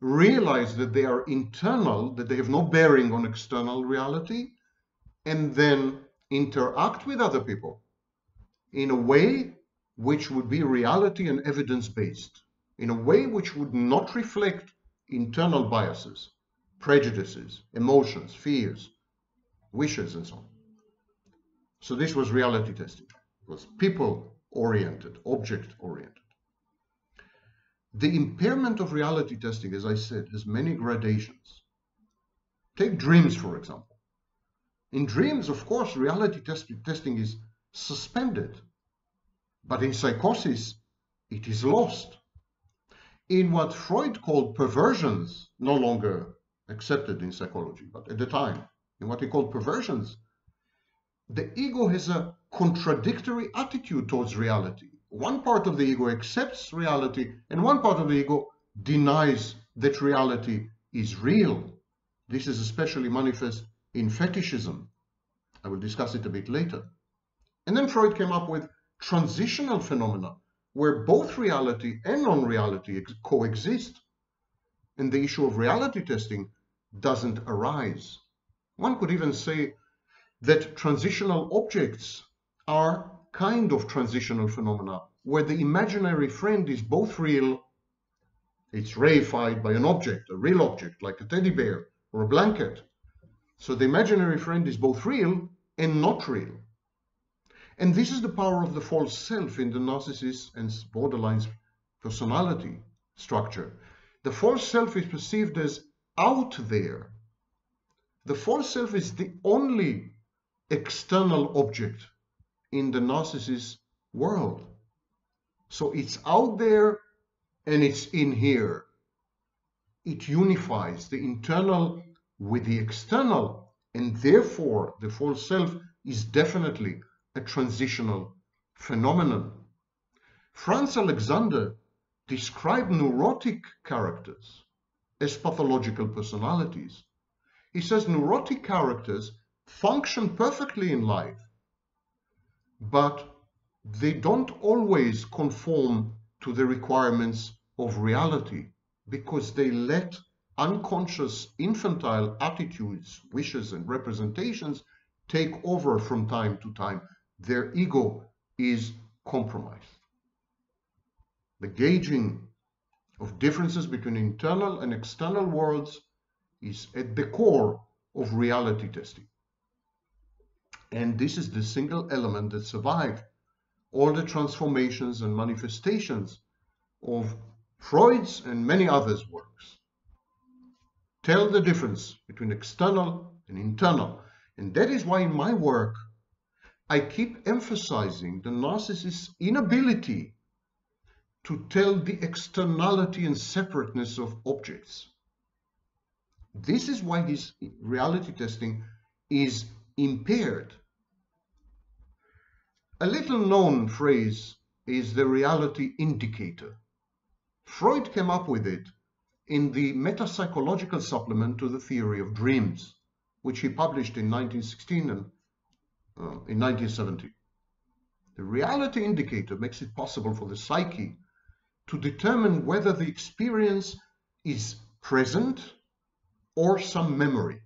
realize that they are internal, that they have no bearing on external reality, and then interact with other people in a way which would be reality and evidence based, in a way which would not reflect internal biases, prejudices, emotions, fears, wishes, and so on. So this was reality testing. It was people oriented, object oriented. The impairment of reality testing, as I said, has many gradations. Take dreams, for example. In dreams, of course, reality test testing is suspended. But in psychosis, it is lost. In what Freud called perversions, no longer accepted in psychology, but at the time, in what he called perversions, the ego has a contradictory attitude towards reality. One part of the ego accepts reality, and one part of the ego denies that reality is real. This is especially manifest in fetishism. I will discuss it a bit later. And then Freud came up with transitional phenomena where both reality and non-reality coexist. And the issue of reality testing doesn't arise. One could even say that transitional objects are kind of transitional phenomena where the imaginary friend is both real, it's reified by an object, a real object like a teddy bear or a blanket. So the imaginary friend is both real and not real. And this is the power of the false self in the narcissist and borderline personality structure. The false self is perceived as out there. The false self is the only external object in the narcissist world. So it's out there and it's in here. It unifies the internal with the external, and therefore the false self is definitely a transitional phenomenon. Franz Alexander described neurotic characters as pathological personalities. He says neurotic characters function perfectly in life, but they don't always conform to the requirements of reality because they let unconscious infantile attitudes, wishes, and representations take over from time to time. Their ego is compromised. The gauging of differences between internal and external worlds is at the core of reality testing. And this is the single element that survived all the transformations and manifestations of Freud's and many others' works. Tell the difference between external and internal. And that is why in my work, I keep emphasizing the narcissist's inability to tell the externality and separateness of objects. This is why his reality testing is impaired. A little known phrase is the reality indicator. Freud came up with it in the metapsychological supplement to the theory of dreams, which he published in 1916 and uh, in 1970. The reality indicator makes it possible for the psyche to determine whether the experience is present or some memory.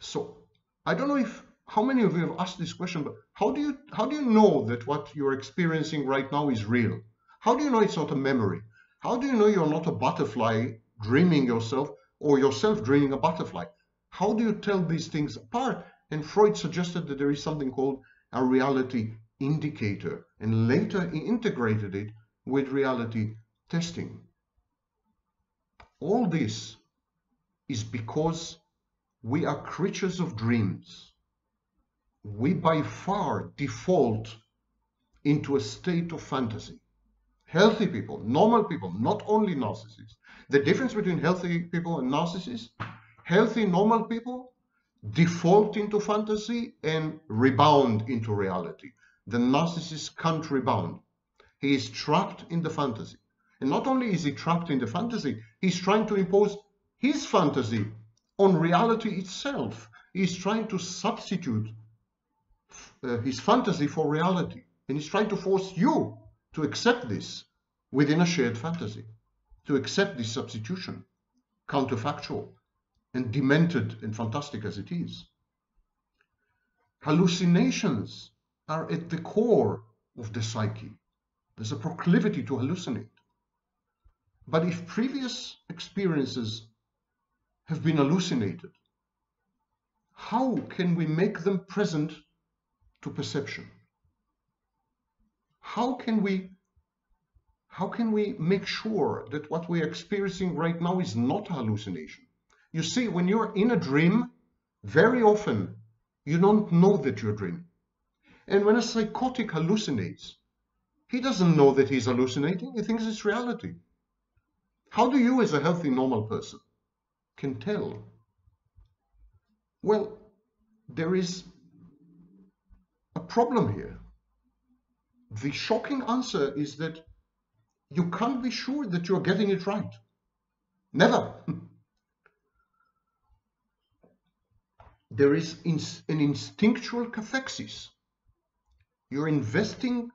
So I don't know if how many of you have asked this question, but how do you how do you know that what you're experiencing right now is real? How do you know it's not a memory? How do you know you're not a butterfly dreaming yourself or yourself dreaming a butterfly? How do you tell these things apart? And Freud suggested that there is something called a reality indicator, and later he integrated it with reality testing. All this is because we are creatures of dreams we by far default into a state of fantasy. Healthy people, normal people, not only narcissists. The difference between healthy people and narcissists, healthy, normal people default into fantasy and rebound into reality. The narcissist can't rebound. He is trapped in the fantasy. And not only is he trapped in the fantasy, he's trying to impose his fantasy on reality itself. He's trying to substitute uh, his fantasy for reality. And he's trying to force you to accept this within a shared fantasy, to accept this substitution, counterfactual and demented and fantastic as it is. Hallucinations are at the core of the psyche. There's a proclivity to hallucinate. But if previous experiences have been hallucinated, how can we make them present to perception? How can we how can we make sure that what we're experiencing right now is not a hallucination? You see, when you're in a dream, very often you don't know that you're dreaming. And when a psychotic hallucinates, he doesn't know that he's hallucinating, he thinks it's reality. How do you, as a healthy, normal person, can tell? Well, there is a problem here. The shocking answer is that you can't be sure that you're getting it right. Never. there is an instinctual cathexis. You're investing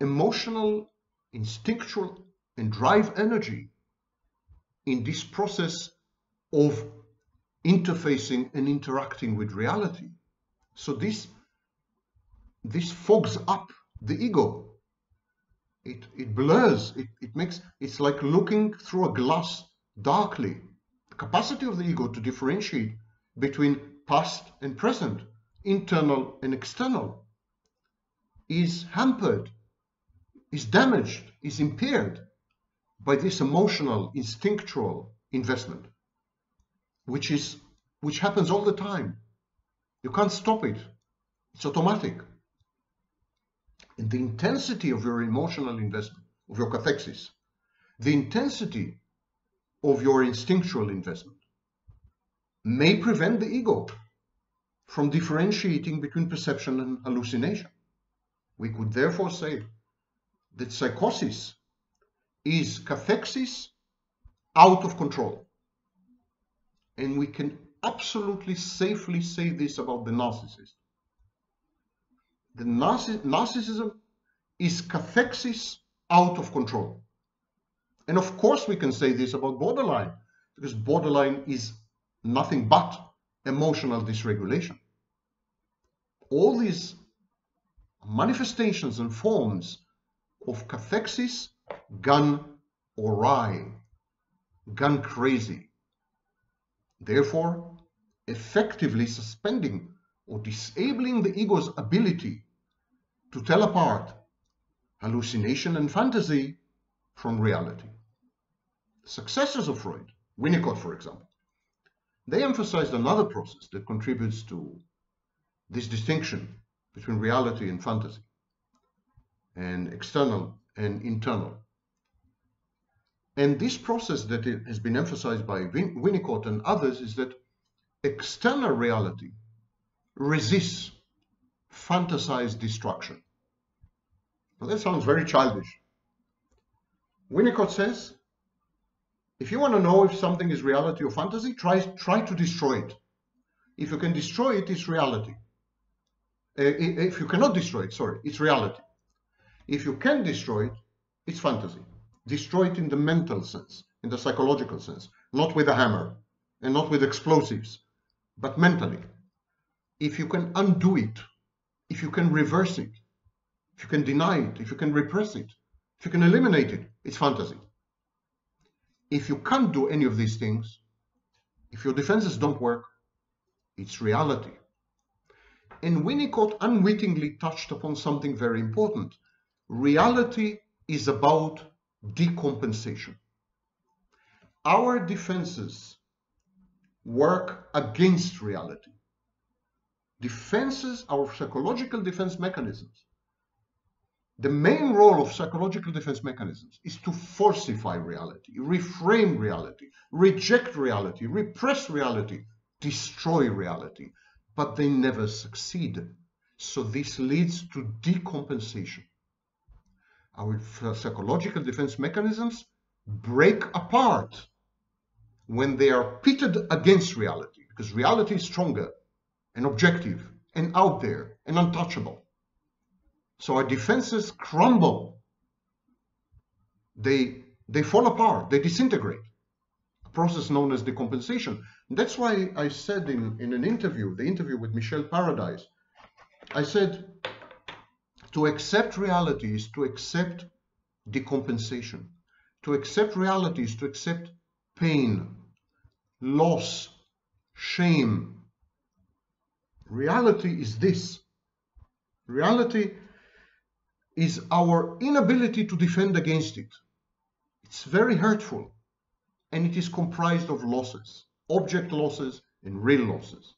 emotional, instinctual, and drive energy in this process of interfacing and interacting with reality. So this, this fogs up the ego it, it blurs, it, it makes, it's like looking through a glass darkly. The capacity of the ego to differentiate between past and present, internal and external, is hampered, is damaged, is impaired by this emotional, instinctual investment, which is which happens all the time. You can't stop it. It's automatic. And the intensity of your emotional investment, of your cathexis, the intensity of your instinctual investment may prevent the ego from differentiating between perception and hallucination. We could therefore say that psychosis is cathexis out of control. And we can absolutely safely say this about the narcissist the narcissism is cathexis out of control. And of course we can say this about borderline, because borderline is nothing but emotional dysregulation. All these manifestations and forms of cathexis gone awry, gone crazy. Therefore, effectively suspending or disabling the ego's ability to tell apart hallucination and fantasy from reality. Successors of Freud, Winnicott for example, they emphasized another process that contributes to this distinction between reality and fantasy and external and internal. And this process that has been emphasized by Winnicott and others is that external reality resists fantasized destruction. Well, that sounds very childish. Winnicott says, if you want to know if something is reality or fantasy, try, try to destroy it. If you can destroy it, it's reality. Uh, if you cannot destroy it, sorry, it's reality. If you can destroy it, it's fantasy. Destroy it in the mental sense, in the psychological sense, not with a hammer and not with explosives, but mentally if you can undo it, if you can reverse it, if you can deny it, if you can repress it, if you can eliminate it, it's fantasy. If you can't do any of these things, if your defenses don't work, it's reality. And Winnicott unwittingly touched upon something very important. Reality is about decompensation. Our defenses work against reality defenses, our psychological defense mechanisms. The main role of psychological defense mechanisms is to falsify reality, reframe reality, reject reality, repress reality, destroy reality, but they never succeed. So this leads to decompensation. Our psychological defense mechanisms break apart when they are pitted against reality, because reality is stronger and objective and out there and untouchable. So our defenses crumble. They, they fall apart, they disintegrate. A process known as decompensation. And that's why I said in, in an interview, the interview with Michel Paradise, I said, To accept reality is to accept decompensation. To accept reality is to accept pain, loss, shame. Reality is this. Reality is our inability to defend against it. It's very hurtful and it is comprised of losses, object losses and real losses.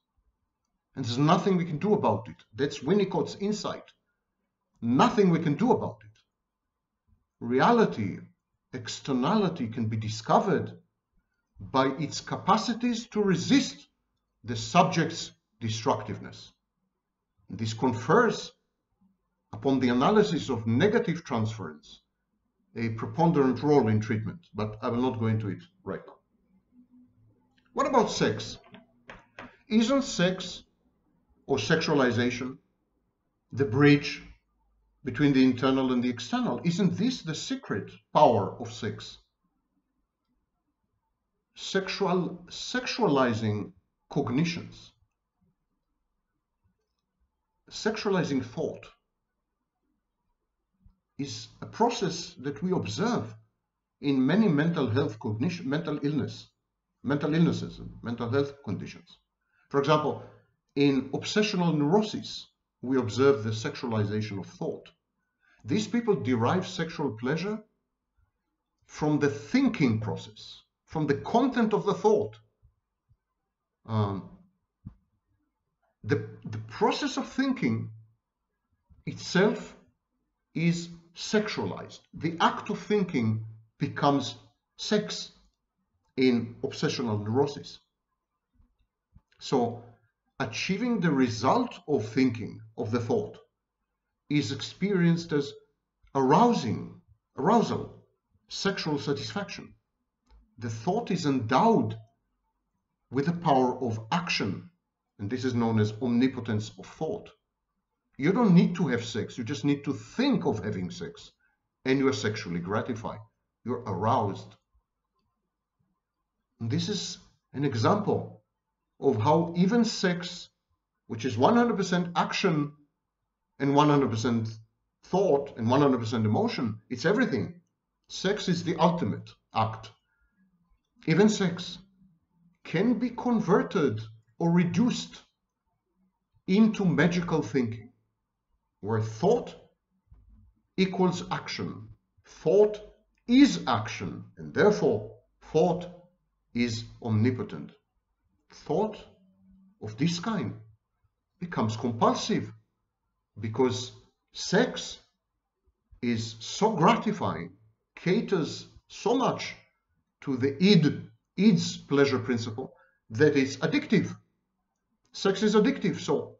And there's nothing we can do about it. That's Winnicott's insight. Nothing we can do about it. Reality, externality can be discovered by its capacities to resist the subject's destructiveness. This confers upon the analysis of negative transference a preponderant role in treatment, but I will not go into it right now. What about sex? Isn't sex or sexualization the bridge between the internal and the external? Isn't this the secret power of sex? Sexual, sexualizing cognitions, sexualizing thought, is a process that we observe in many mental health cognition, mental illness, mental illnesses, mental health conditions. For example, in obsessional neurosis, we observe the sexualization of thought. These people derive sexual pleasure from the thinking process, from the content of the thought. Um, the, the process of thinking itself is sexualized. The act of thinking becomes sex in obsessional neurosis. So achieving the result of thinking, of the thought, is experienced as arousing, arousal, sexual satisfaction. The thought is endowed with the power of action, and this is known as omnipotence of thought. You don't need to have sex. You just need to think of having sex and you are sexually gratified. You're aroused. And this is an example of how even sex, which is 100% action and 100% thought and 100% emotion, it's everything. Sex is the ultimate act. Even sex can be converted or reduced into magical thinking where thought equals action. Thought is action, and therefore thought is omnipotent. Thought of this kind becomes compulsive because sex is so gratifying, caters so much to the id, id's pleasure principle that it's addictive. Sex is addictive, so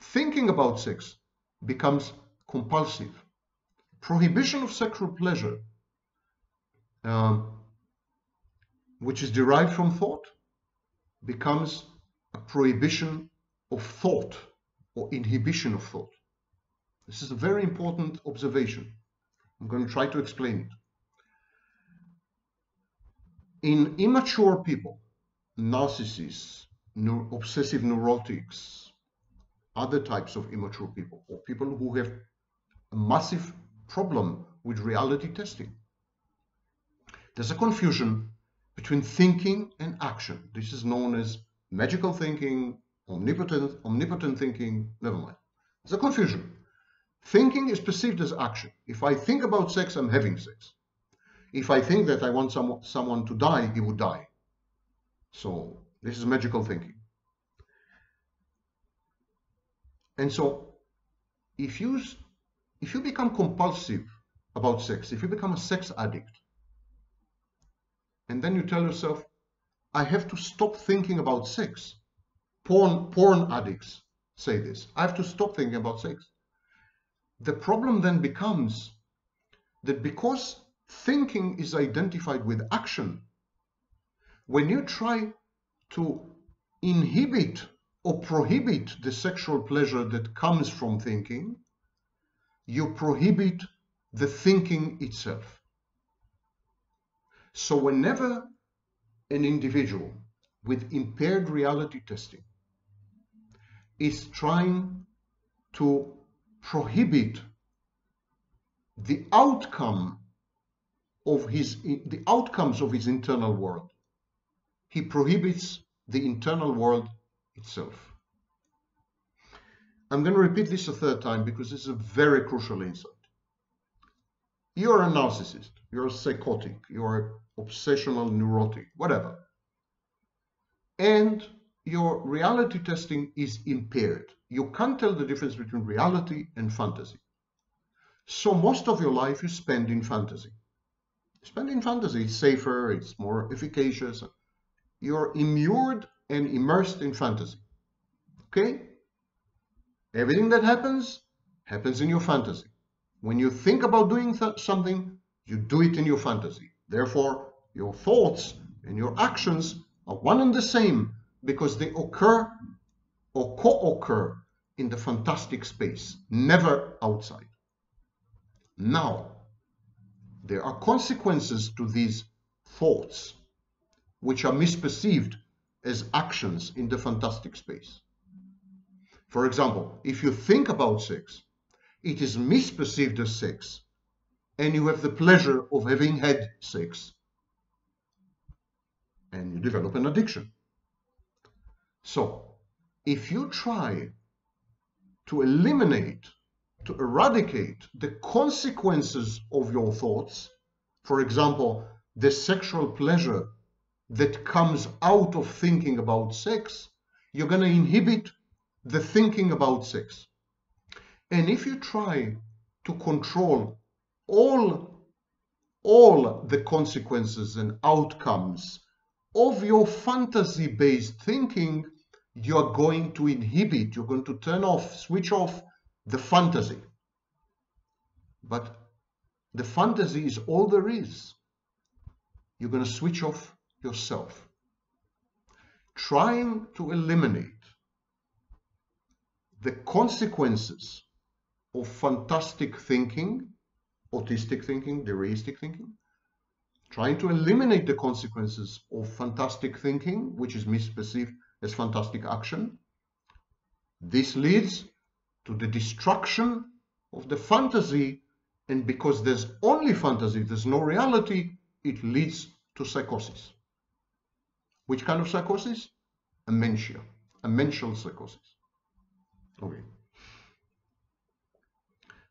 thinking about sex becomes compulsive. Prohibition of sexual pleasure, um, which is derived from thought, becomes a prohibition of thought or inhibition of thought. This is a very important observation. I'm going to try to explain it. In immature people, narcissists, obsessive neurotics, other types of immature people or people who have a massive problem with reality testing. There's a confusion between thinking and action. This is known as magical thinking, omnipotent, omnipotent thinking, never mind. There's a confusion. Thinking is perceived as action. If I think about sex, I'm having sex. If I think that I want some, someone to die, he would die. So this is magical thinking. And so if you if you become compulsive about sex, if you become a sex addict, and then you tell yourself, I have to stop thinking about sex. Porn, porn addicts say this. I have to stop thinking about sex. The problem then becomes that because thinking is identified with action, when you try to inhibit or prohibit the sexual pleasure that comes from thinking, you prohibit the thinking itself. So whenever an individual with impaired reality testing is trying to prohibit the outcome of his the outcomes of his internal world. He prohibits the internal world itself. I'm going to repeat this a third time because this is a very crucial insight. You're a narcissist, you're a psychotic, you're obsessional, neurotic, whatever. And your reality testing is impaired. You can't tell the difference between reality and fantasy. So most of your life you spend in fantasy. Spend in fantasy, it's safer, it's more efficacious. You're immured and immersed in fantasy. Okay? Everything that happens, happens in your fantasy. When you think about doing something, you do it in your fantasy. Therefore, your thoughts and your actions are one and the same because they occur or co-occur in the fantastic space, never outside. Now, there are consequences to these thoughts, which are misperceived as actions in the fantastic space. For example, if you think about sex, it is misperceived as sex, and you have the pleasure of having had sex, and you develop an addiction. So, if you try to eliminate, to eradicate the consequences of your thoughts, for example, the sexual pleasure that comes out of thinking about sex, you're going to inhibit the thinking about sex. And if you try to control all, all the consequences and outcomes of your fantasy based thinking, you're going to inhibit, you're going to turn off, switch off the fantasy. But the fantasy is all there is. You're going to switch off yourself. Trying to eliminate the consequences of fantastic thinking, autistic thinking, dereistic thinking, trying to eliminate the consequences of fantastic thinking, which is misperceived as fantastic action. This leads to the destruction of the fantasy, and because there's only fantasy, there's no reality, it leads to psychosis. Which kind of psychosis? Amentia, a mental psychosis. Okay.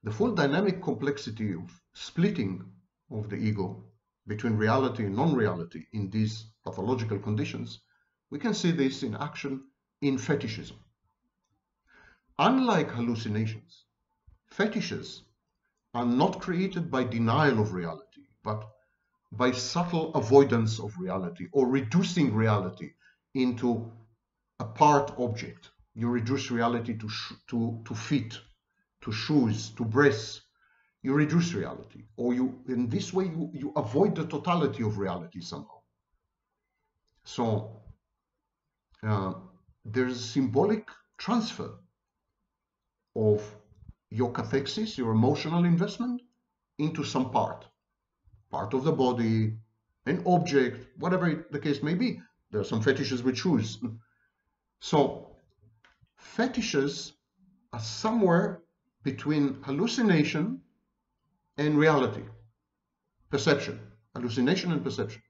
The full dynamic complexity of splitting of the ego between reality and non-reality in these pathological conditions, we can see this in action in fetishism. Unlike hallucinations, fetishes are not created by denial of reality, but by subtle avoidance of reality or reducing reality into a part object you reduce reality to, to, to feet, to shoes, to breasts. You reduce reality, or you in this way you, you avoid the totality of reality somehow. So uh, there's a symbolic transfer of your cathexis, your emotional investment, into some part, part of the body, an object, whatever the case may be. There are some fetishes with shoes. So fetishes are somewhere between hallucination and reality, perception, hallucination and perception.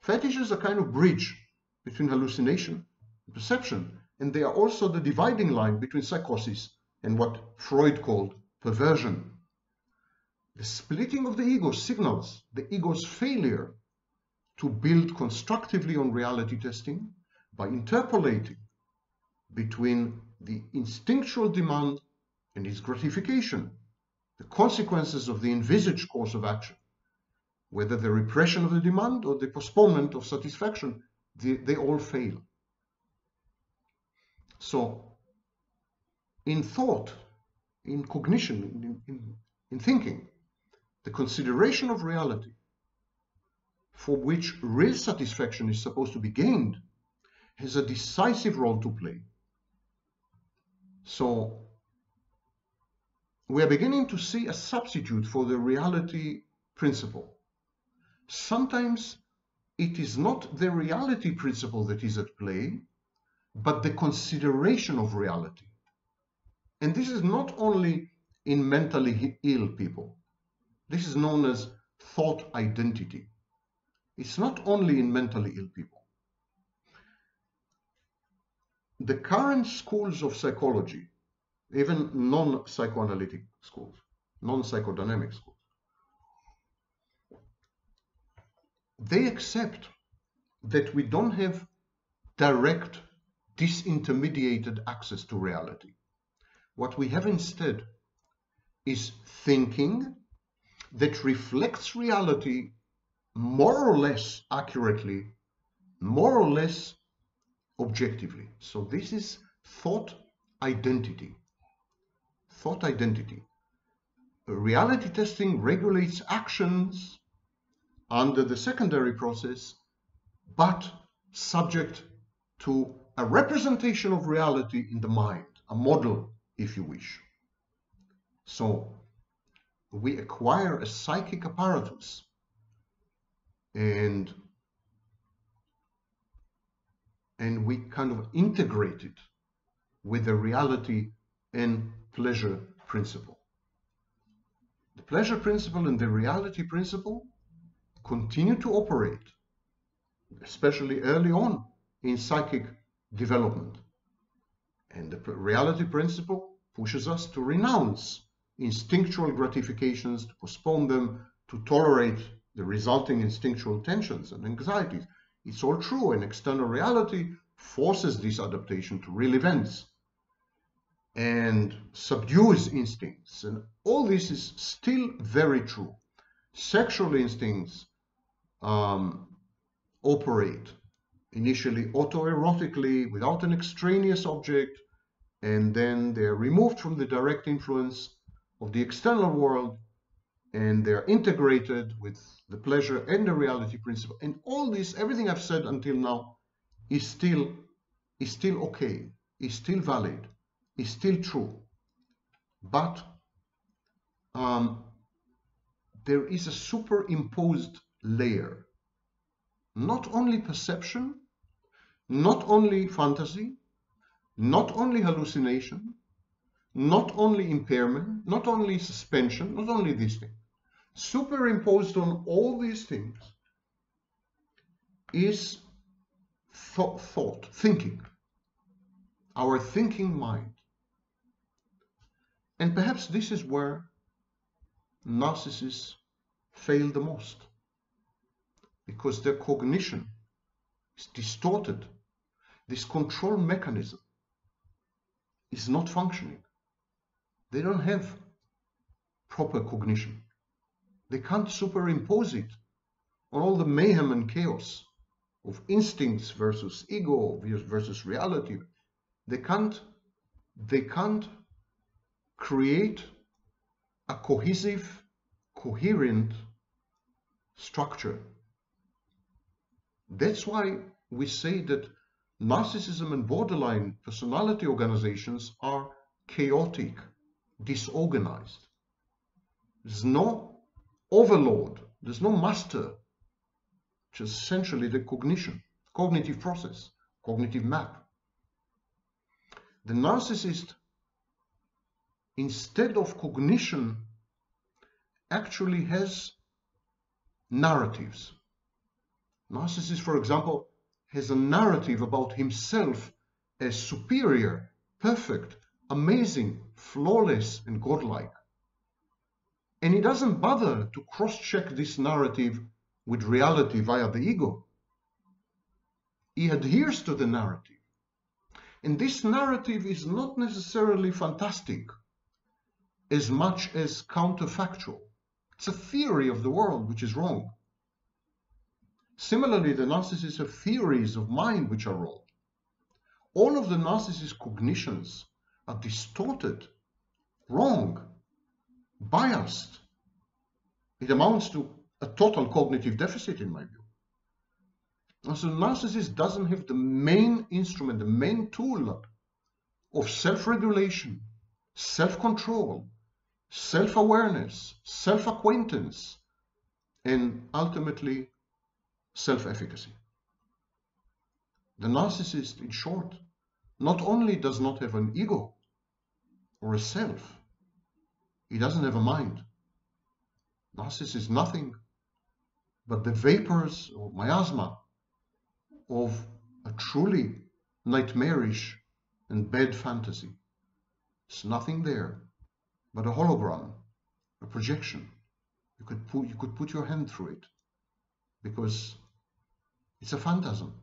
Fetishes are kind of bridge between hallucination and perception, and they are also the dividing line between psychosis and what Freud called perversion. The splitting of the ego signals the ego's failure to build constructively on reality testing by interpolating between the instinctual demand and its gratification, the consequences of the envisaged course of action, whether the repression of the demand or the postponement of satisfaction, they, they all fail. So, in thought, in cognition, in, in, in thinking, the consideration of reality for which real satisfaction is supposed to be gained has a decisive role to play. So we are beginning to see a substitute for the reality principle. Sometimes it is not the reality principle that is at play, but the consideration of reality. And this is not only in mentally ill people. This is known as thought identity. It's not only in mentally ill people. The current schools of psychology, even non-psychoanalytic schools, non-psychodynamic schools, they accept that we don't have direct disintermediated access to reality. What we have instead is thinking that reflects reality more or less accurately, more or less objectively. So this is thought identity. Thought identity. Reality testing regulates actions under the secondary process, but subject to a representation of reality in the mind, a model, if you wish. So we acquire a psychic apparatus and and we kind of integrate it with the reality and pleasure principle. The pleasure principle and the reality principle continue to operate, especially early on in psychic development. And the reality principle pushes us to renounce instinctual gratifications, to postpone them, to tolerate the resulting instinctual tensions and anxieties. It's all true, and external reality forces this adaptation to real events and subdues instincts. And all this is still very true. Sexual instincts um, operate initially autoerotically without an extraneous object, and then they're removed from the direct influence of the external world and they're integrated with the pleasure and the reality principle. And all this, everything I've said until now, is still is still okay, is still valid, is still true. But um, there is a superimposed layer. Not only perception, not only fantasy, not only hallucination, not only impairment, not only suspension, not only these things. Superimposed on all these things is thought, thought thinking, our thinking mind. And perhaps this is where narcissists fail the most because their cognition is distorted. This control mechanism is not functioning. They don't have proper cognition. They can't superimpose it on all the mayhem and chaos of instincts versus ego versus reality. They can't, they can't create a cohesive, coherent structure. That's why we say that narcissism and borderline personality organizations are chaotic disorganized. There's no overlord, there's no master, which is essentially the cognition, cognitive process, cognitive map. The narcissist, instead of cognition, actually has narratives. Narcissist, for example, has a narrative about himself as superior, perfect, amazing, flawless, and godlike. And he doesn't bother to cross-check this narrative with reality via the ego. He adheres to the narrative. And this narrative is not necessarily fantastic as much as counterfactual. It's a theory of the world which is wrong. Similarly, the narcissists have theories of mind which are wrong. All of the narcissist's cognitions are distorted, wrong, biased. It amounts to a total cognitive deficit in my view. And so the narcissist doesn't have the main instrument, the main tool of self-regulation, self-control, self-awareness, self-acquaintance, and ultimately self-efficacy. The narcissist, in short, not only does not have an ego, or a self. He doesn't have a mind. Narcissus is nothing but the vapors or miasma of a truly nightmarish and bad fantasy. There's nothing there but a hologram, a projection. You could put, you could put your hand through it because it's a phantasm.